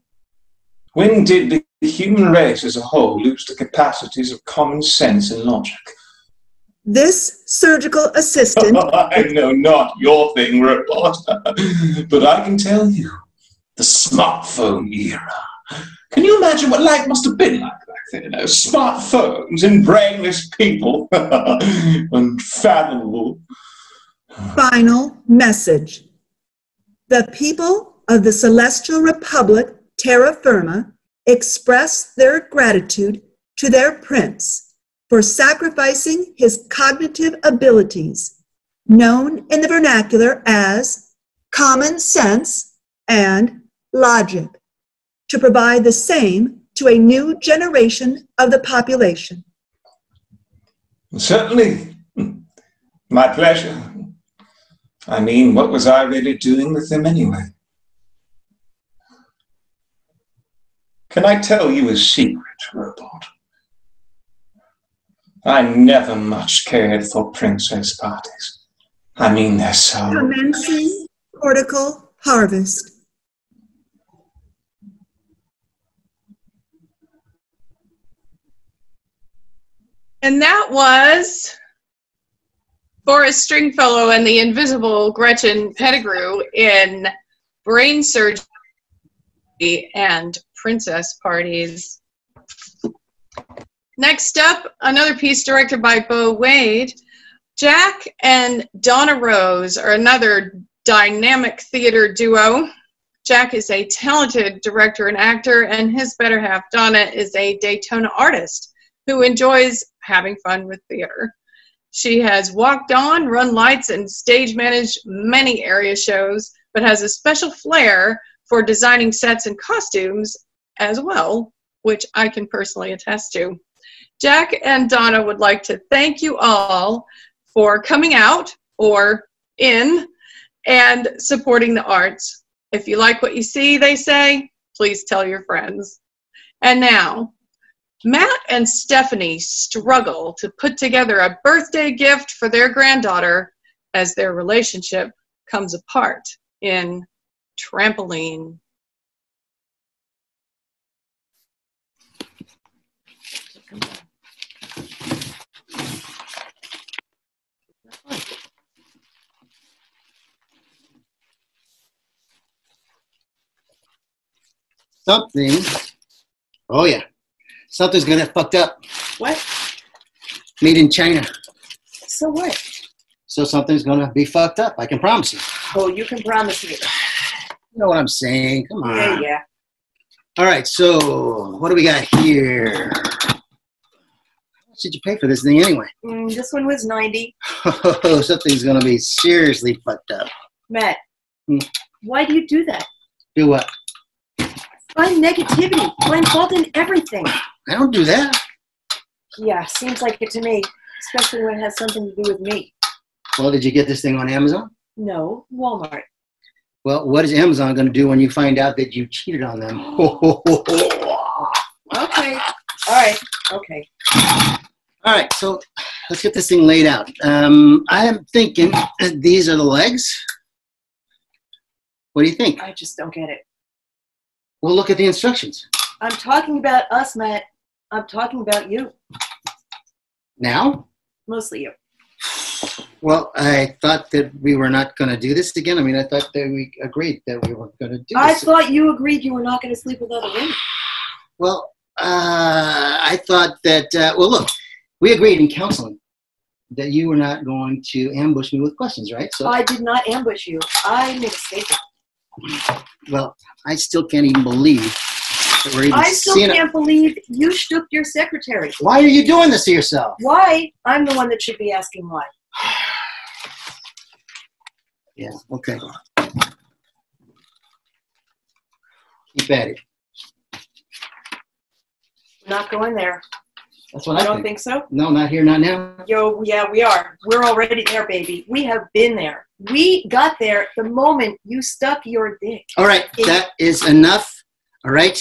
When did the human race as a whole lose the capacities of common sense and logic? This surgical assistant I know not your thing, robot, but I can tell you the smartphone era. Can you imagine what life must have been like? You know, smartphones and brainless people. Unfathomable. final message. The people of the Celestial Republic, Terra Firma, express their gratitude to their prince for sacrificing his cognitive abilities, known in the vernacular as common sense and logic, to provide the same to a new generation of the population. Certainly. My pleasure. I mean, what was I really doing with them anyway? Can I tell you a secret, robot? I never much cared for princess parties. I mean, they're so. Commencing cortical harvest. And that was Forrest Stringfellow and the invisible Gretchen Pettigrew in Brain Surgery and Princess Parties. Next up, another piece directed by Bo Wade, Jack and Donna Rose are another dynamic theater duo. Jack is a talented director and actor, and his better half, Donna, is a Daytona artist who enjoys having fun with theater. She has walked on, run lights, and stage managed many area shows, but has a special flair for designing sets and costumes as well, which I can personally attest to. Jack and Donna would like to thank you all for coming out or in and supporting the arts. If you like what you see, they say, please tell your friends. And now, Matt and Stephanie struggle to put together a birthday gift for their granddaughter as their relationship comes apart in Trampoline. Something. Oh yeah, something's gonna get fucked up. What? Made in China. So what? So something's gonna be fucked up. I can promise you. Oh, you can promise me. You know what I'm saying? Come on. Yeah, yeah. All right. So what do we got here? How much did you pay for this thing anyway? Mm, this one was 90. Oh, something's gonna be seriously fucked up. Matt, Hmm. why do you do that? Do what? Find negativity. Find fault in everything. I don't do that. Yeah, seems like it to me, especially when it has something to do with me. Well, did you get this thing on Amazon? No, Walmart. Well, what is Amazon going to do when you find out that you cheated on them? Okay. All right. Okay. All right, so let's get this thing laid out. Um, I am thinking that these are the legs. What do you think? I just don't get it. Well, look at the instructions. I'm talking about us, Matt. I'm talking about you. Now? Mostly you. Well, I thought that we were not going to do this again. I mean, I thought that we agreed that we were going to do I this. thought you agreed you were not going to sleep with other women. Well, uh, I thought that, uh, well, look, we agreed in counseling that you were not going to ambush me with questions, right? So, I did not ambush you. I made a statement. well, I still can't even believe that we're even I still can't believe you shook your secretary. Why are you doing this to yourself? Why? I'm the one that should be asking why. Yeah, okay. Keep at it. Not going there. That's what I I don't think. think so. No, not here, not now. Yo, yeah, we are. We're already there, baby. We have been there. We got there the moment you stuck your dick. All right, that is enough. All right,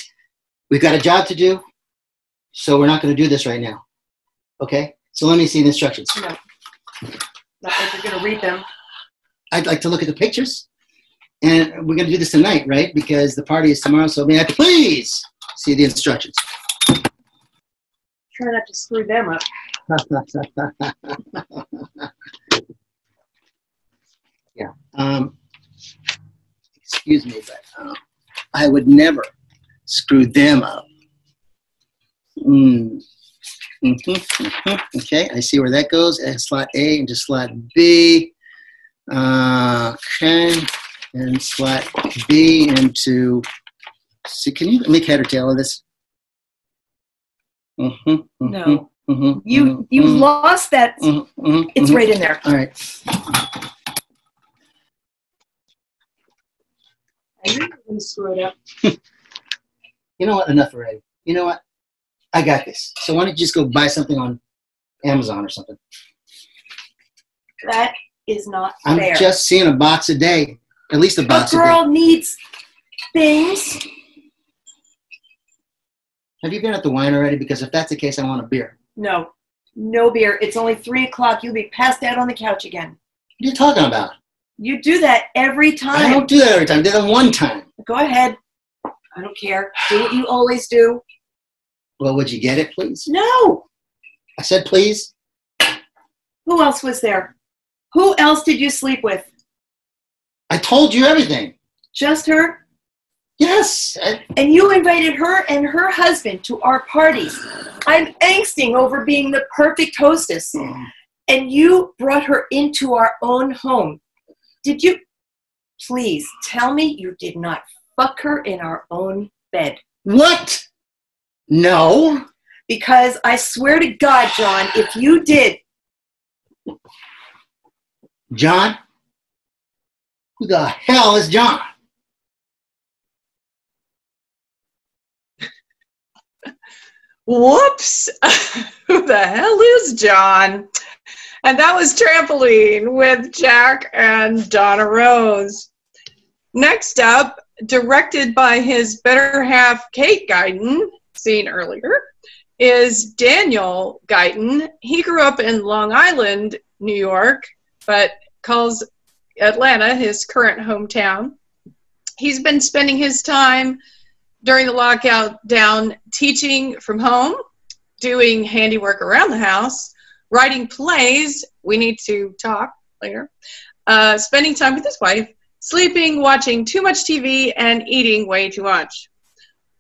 we've got a job to do, so we're not going to do this right now. Okay, so let me see the instructions. No. Not like you're going to read them. I'd like to look at the pictures, and we're going to do this tonight, right? Because the party is tomorrow. So may I please see the instructions? Try not to screw them up. yeah. Um, excuse me, but uh, I would never screw them up. Mm. Mhm, mhm. Okay, I see where that goes. Uh, slot A into slot B. Uh, okay, and slot B into. See, can you make head or tail of this? Mhm, mhm, No. mhm, You mhm, you lost that. It's right in there. All right. I knew you were going to screw it up. You know what? Enough already. You know what? I got this. So why don't you just go buy something on Amazon or something? That is not I'm fair. just seeing a box a day, at least a a box a, day. girl needs things. Have you been at the wine already? Because if that's the case, I want a beer. No, no beer. It's only three o'clock. You'll be passed out on the couch again. What are you talking about? You do that every time. I don't do that every time. I did it one time. Go ahead. I don't care. Do what you always do. Well, would you get it, please? No. I said, please. Who else was there? Who else did you sleep with? I told you everything. Just her? Yes. I- And you invited her and her husband to our parties. I'm angsting over being the perfect hostess. Oh. and you brought her into our own home. Did you? Please tell me you did not fuck her in our own bed. What? No. Because I swear to God, John, if you did, John? Who the hell is John? Whoops! Who the hell is John? And that was Trampoline with Jack and Donna Rose. Next up, directed by his better half, Kate Guyton, seen earlier, is Daniel Guyton. He grew up in Long Island, New York, but calls Atlanta his current hometown. He's been spending his time during the lockout down teaching from home, doing handiwork around the house, writing plays. We need to talk later. Uh, spending time with his wife, sleeping, watching too much TV, and eating way too much.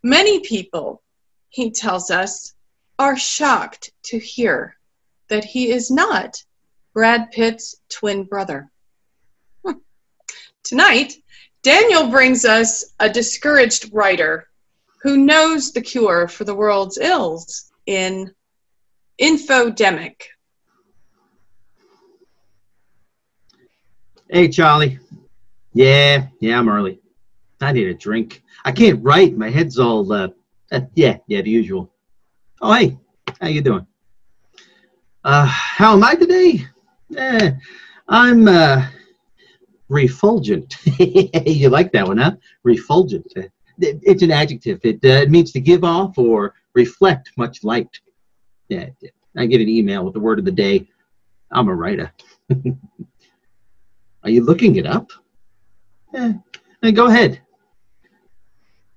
Many people, he tells us, are shocked to hear that he is not Brad Pitt's twin brother. Hmm. Tonight, Daniel brings us a discouraged writer who knows the cure for the world's ills in Infodemic. Hey, Charlie. Yeah, yeah, I'm early. I need a drink. I can't write. My head's all, uh, uh yeah, yeah, the usual. Oh, hey, how you doing? Uh, how am I today? Eh, I'm, uh, refulgent. you like that one, huh? Refulgent. It's an adjective. It, uh, it means to give off or reflect much light. Yeah, I get an email with the word of the day. I'm a writer. Are you looking it up? Eh, go ahead.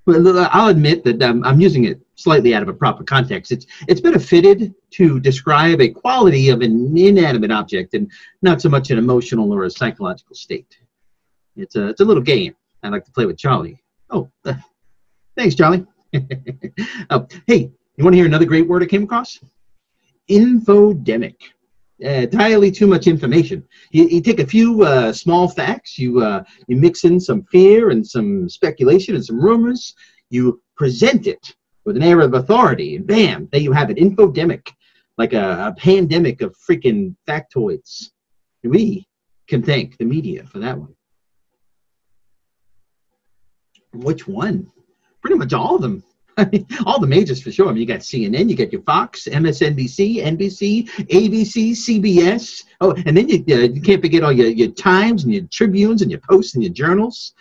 Well, I'll admit that um, I'm using it slightly out of a proper context. It's it's better fitted to describe a quality of an inanimate object and not so much an emotional or a psychological state. It's a it's a little game I like to play with Charlie. Oh, uh, thanks, Charlie. oh, hey, you want to hear another great word I came across? Infodemic. Uh, entirely too much information. You, you take a few uh, small facts, you uh, you mix in some fear and some speculation and some rumors. You present it with an air of authority, and bam, there you have it. Infodemic, like a, a pandemic of freaking factoids. We can thank the media for that one. Which one? Pretty much all of them. all the majors for sure. I mean, you got CNN, you got your Fox, MSNBC, NBC, ABC, CBS. Oh, and then you, you can't forget all your, your Times and your Tribunes and your Posts and your journals.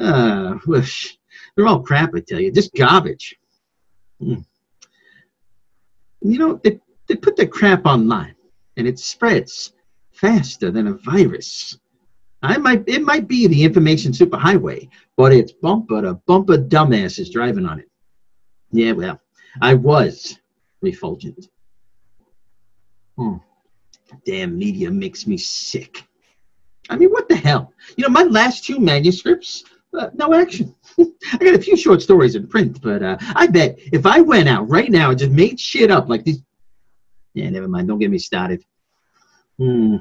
Uh. They're all crap, I tell you. Just garbage. Hmm. You know, they, they put the crap online and it spreads faster than a virus. I might it might be the information superhighway, but it's bumper to bumper dumbasses driving on it. Yeah, well, I was refulgent. Hmm. Damn media makes me sick. I mean, what the hell? You know, my last two manuscripts, uh, no action. I got a few short stories in print, but uh, I bet if I went out right now and just made shit up like these. Yeah, never mind. Don't get me started. Hmm.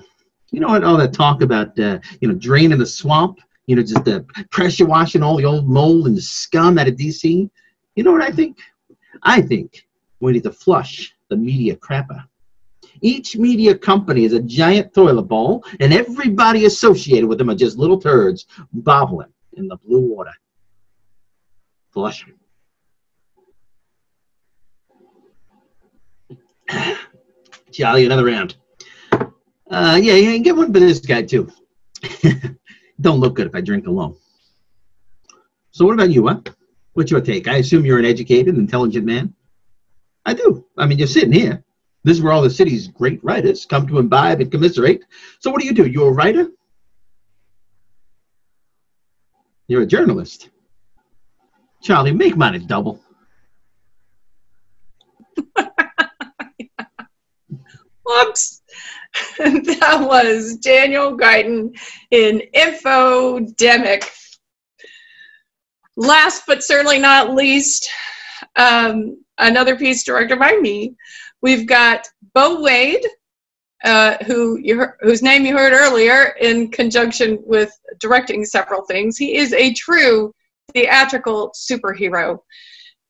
You know what? All that talk about, uh, you know, draining the swamp, you know, just the pressure washing all the old mold and the scum out of DC. You know what I think? I think we need to flush the media crapper. Each media company is a giant toilet bowl, and everybody associated with them are just little turds bobbling in the blue water. Flush them. Jolly, another round. Uh, yeah, yeah, get one for this guy too. Don't look good if I drink alone. So what about you, huh? What's your take? I assume you're an educated, intelligent man. I do. I mean, you're sitting here. This is where all the city's great writers come to imbibe and commiserate. So what do you do? You're a writer? You're a journalist. Charlie, make mine a double. Whoops. that was Daniel Guyton in Infodemic. Last but certainly not least, um, another piece directed by me. We've got Bo Wade uh, who you whose name you heard earlier in conjunction with directing several things. He is a true theatrical superhero.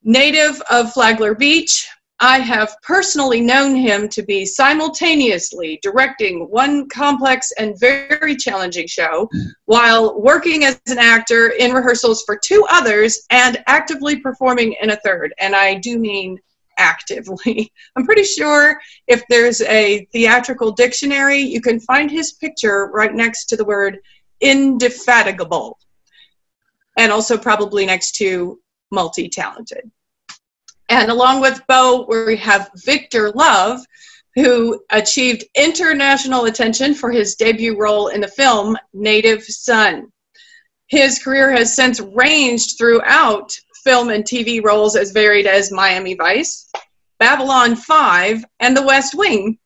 Native of Flagler Beach, I have personally known him to be simultaneously directing one complex and very challenging show while working as an actor in rehearsals for two others and actively performing in a third. And I do mean actively. I'm pretty sure if there's a theatrical dictionary, you can find his picture right next to the word indefatigable. And also probably next to multi talented. And along with Bo, we have Victor Love, who achieved international attention for his debut role in the film Native Son. His career has since ranged throughout film and TV roles as varied as Miami Vice, Babylon 5, and The West Wing.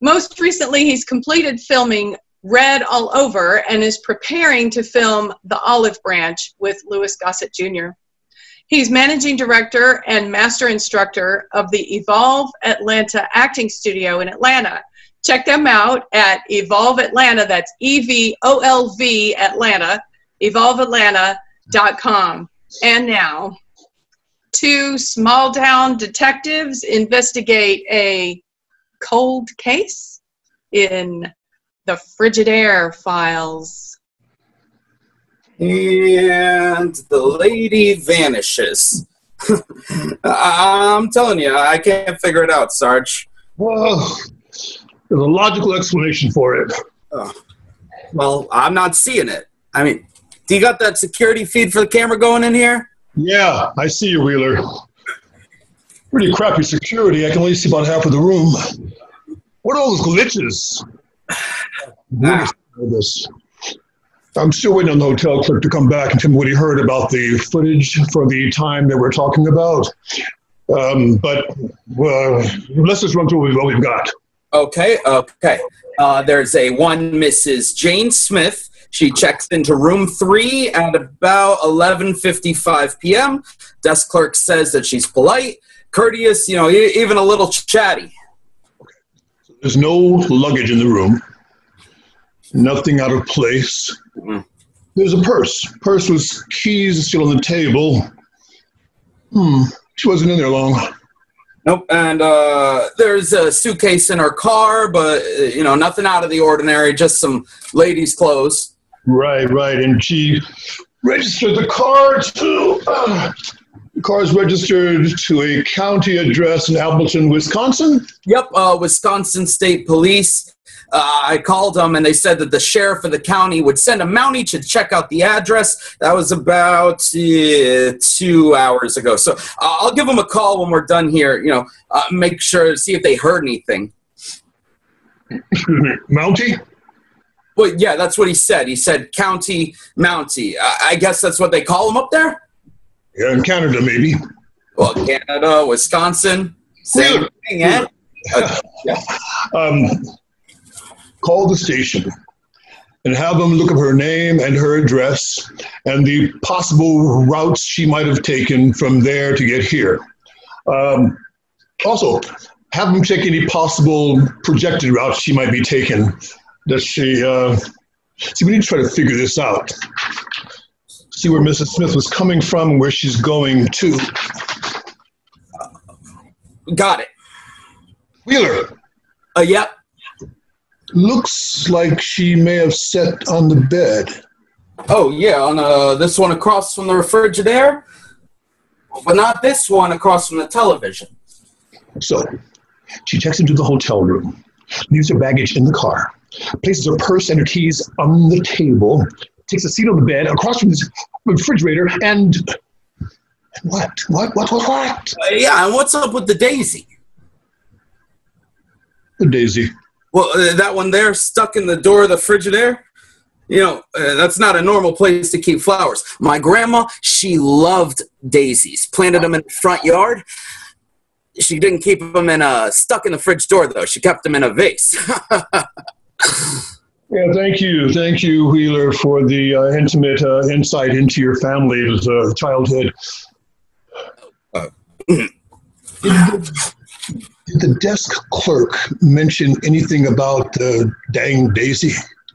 Most recently, he's completed filming Red All Over and is preparing to film The Olive Branch with Louis Gossett Jr. He's managing director and master instructor of the Evolve Atlanta Acting Studio in Atlanta. Check them out at Evolve Atlanta. That's E V O L V Atlanta, evolveatlanta.com. And now, two small town detectives investigate a cold case in the Frigidaire files. And the lady vanishes. I'm telling you, I can't figure it out, Sarge. Well, there's a logical explanation for it. Oh. Well, I'm not seeing it. I mean, do you got that security feed for the camera going in here? Yeah, I see you, Wheeler. Pretty crappy security. I can only see about half of the room. What are all those glitches? Ah. I'm still waiting on the hotel clerk to come back and tell me what he heard about the footage for the time that we're talking about. Um, but uh, let's just run through what we've got. Okay, okay. Uh, there's a one Mrs. Jane Smith. She checks into room three at about 11:55 p.m. Desk clerk says that she's polite, courteous, you know, e- even a little chatty. There's no luggage in the room. Nothing out of place. There's a purse. Purse with keys still on the table. Hmm. She wasn't in there long. Nope. And uh, there's a suitcase in her car, but you know, nothing out of the ordinary. Just some ladies' clothes. Right, right. And she registered the car to. Uh, the is registered to a county address in Appleton, Wisconsin. Yep, uh, Wisconsin State Police. Uh, I called them and they said that the sheriff of the county would send a Mountie to check out the address. That was about uh, two hours ago. So uh, I'll give them a call when we're done here. You know, uh, make sure to see if they heard anything. Mountie? Well, yeah, that's what he said. He said county Mountie. I, I guess that's what they call him up there. Yeah, in Canada, maybe. Well, Canada, Wisconsin, same thing, eh? Uh, yeah. Um, call the station and have them look up her name and her address and the possible routes she might have taken from there to get here. Um, also, have them check any possible projected routes she might be taking. Does she? Uh, see, we need to try to figure this out. See where Mrs. Smith was coming from and where she's going to. Got it. Wheeler. Uh, yep. Looks like she may have sat on the bed. Oh yeah, on uh, this one across from the refrigerator, but not this one across from the television. So, she checks into the hotel room, leaves her baggage in the car, places her purse and her keys on the table, takes a seat on the bed across from the refrigerator, and what? What? What? What? What? Uh, yeah, and what's up with the daisy? The daisy. Well, uh, that one there stuck in the door of the Frigidaire. You know, uh, that's not a normal place to keep flowers. My grandma, she loved daisies. Planted them in the front yard. She didn't keep them in a stuck in the fridge door though. She kept them in a vase. Yeah, thank you. Thank you, Wheeler, for the uh, intimate uh, insight into your family's uh, childhood. Did the desk clerk mention anything about the dang Daisy?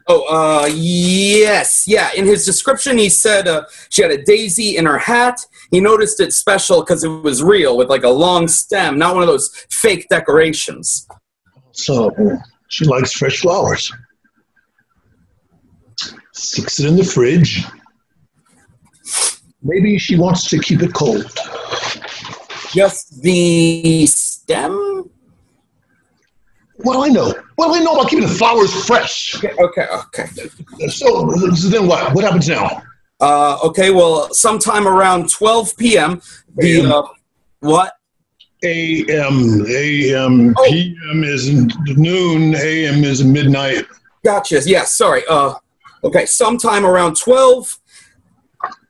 Oh, uh, yes, yeah. In his description, he said uh, she had a daisy in her hat. He noticed it special because it was real, with like a long stem, not one of those fake decorations. So she likes fresh flowers. Sticks it in the fridge. Maybe she wants to keep it cold. Just the stem? What do I know? What do I know about keeping the flowers fresh? Okay, okay, okay. So, so then what? What happens now? Uh, okay, well, sometime around 12 p.m., the, uh, what? A.M. A.M. Oh. P.M. is noon. A.M. is midnight. Gotcha. Yeah, sorry. Uh, okay, sometime around 12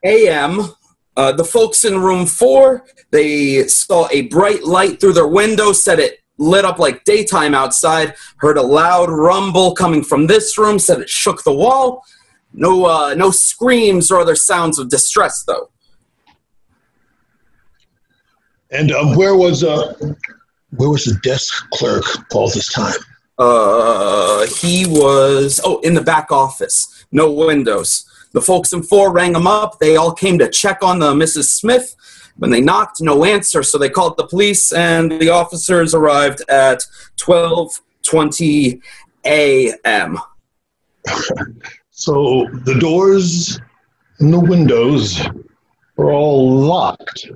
a.m., uh, the folks in room four, they saw a bright light through their window, said it lit up like daytime outside, heard a loud rumble coming from this room, said it shook the wall. No, uh, no screams or other sounds of distress, though. And um, where was uh, where was the desk clerk all this time? Uh, he was, oh, in the back office. No windows. The folks in four rang him up. They all came to check on the Mrs. Smith. When they knocked, no answer, so they called the police, and the officers arrived at 12:20 a.m. So the doors and the windows are all locked.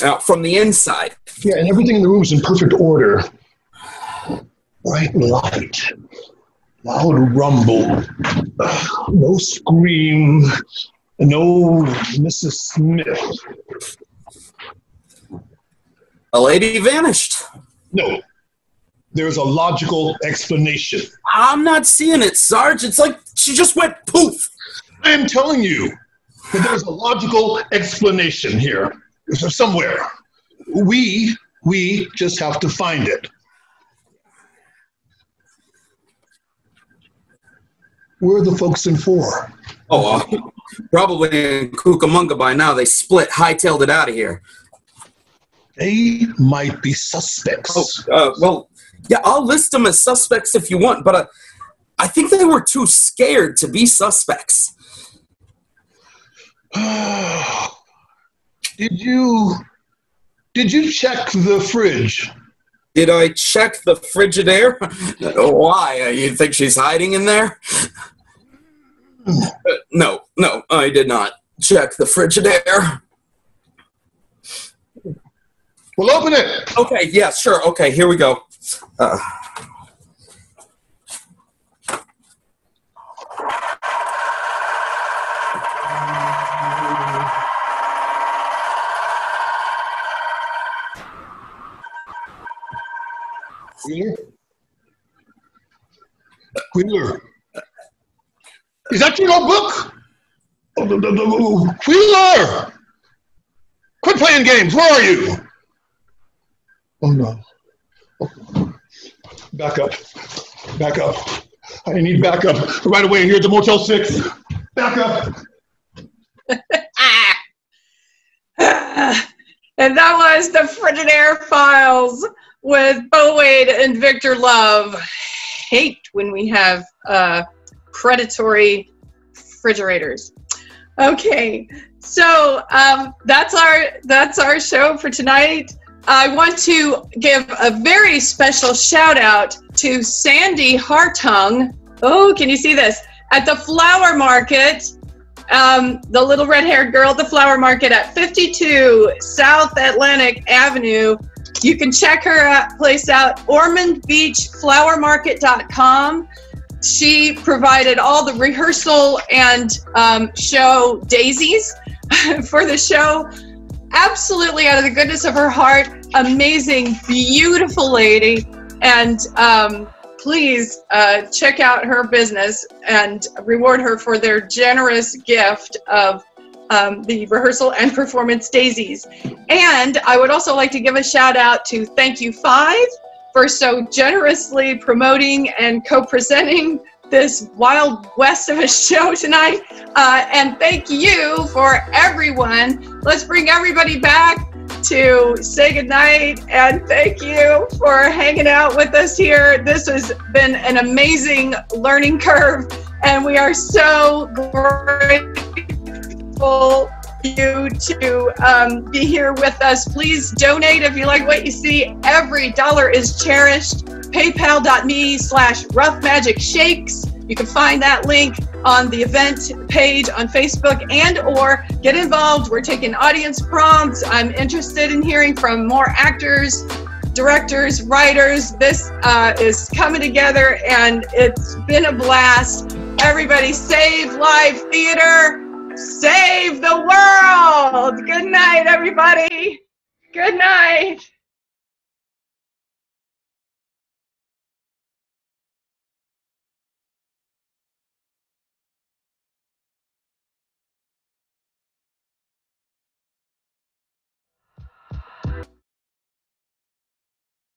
Uh, from the inside. Yeah, and everything in the room is in perfect order. Bright light, loud rumble, no scream, no Mrs. Smith. A lady vanished. No, there's a logical explanation. I'm not seeing it, Sarge. It's like she just went poof. I am telling you that there's a logical explanation here. Somewhere. We we just have to find it. Where are the folks in four? Oh, uh, probably in Cucamonga by now. They split, hightailed it out of here. They might be suspects. Oh, uh, well, yeah, I'll list them as suspects if you want, but uh, I think they were too scared to be suspects. Did you did you check the fridge? Did I check the Frigidaire? Why? Uh, You think she's hiding in there? Uh, no, no, I did not check the Frigidaire. Well, open it. Okay, yeah, sure. Okay, here we go. Uh, Wheeler? Wheeler? Is that your notebook? No, no, no. Wheeler! Quit playing games. Where are you? Oh no. Back up. Back up. I need backup right away here at the Motel 6. Back up. and that was the Frigidaire Files with Bo Wade and Victor Love. Hate when we have uh, predatory refrigerators. Okay, so um, that's our that's our show for tonight. I want to give a very special shout out to Sandy Hartung. Oh, can you see this? At the flower market, um, the little red haired girl at the flower market at 52 South Atlantic Avenue. You can check her uh, place out, ormondbeachflowermarket.com. She provided all the rehearsal and um, show daisies for the show absolutely out of the goodness of her heart, amazing, beautiful lady. And um, please uh, check out her business and reward her for their generous gift of um, the rehearsal and performance daisies. And I would also like to give a shout out to Thank You Five for so generously promoting and co presenting this wild west of a show tonight. Uh, and thank you for everyone. Let's bring everybody back. to say goodnight and thank you for hanging out with us here. This has been an amazing learning curve, and we are so grateful you to um, be here with us. Please donate if you like what you see. Every dollar is cherished. PayPal.me slash Rough Magic Shakes. You can find that link on the event page on Facebook and or get involved. We're taking audience prompts. I'm interested in hearing from more actors, directors, writers. This uh, is coming together and it's been a blast. Everybody save live theater. Save the world. Good night, everybody. Good night.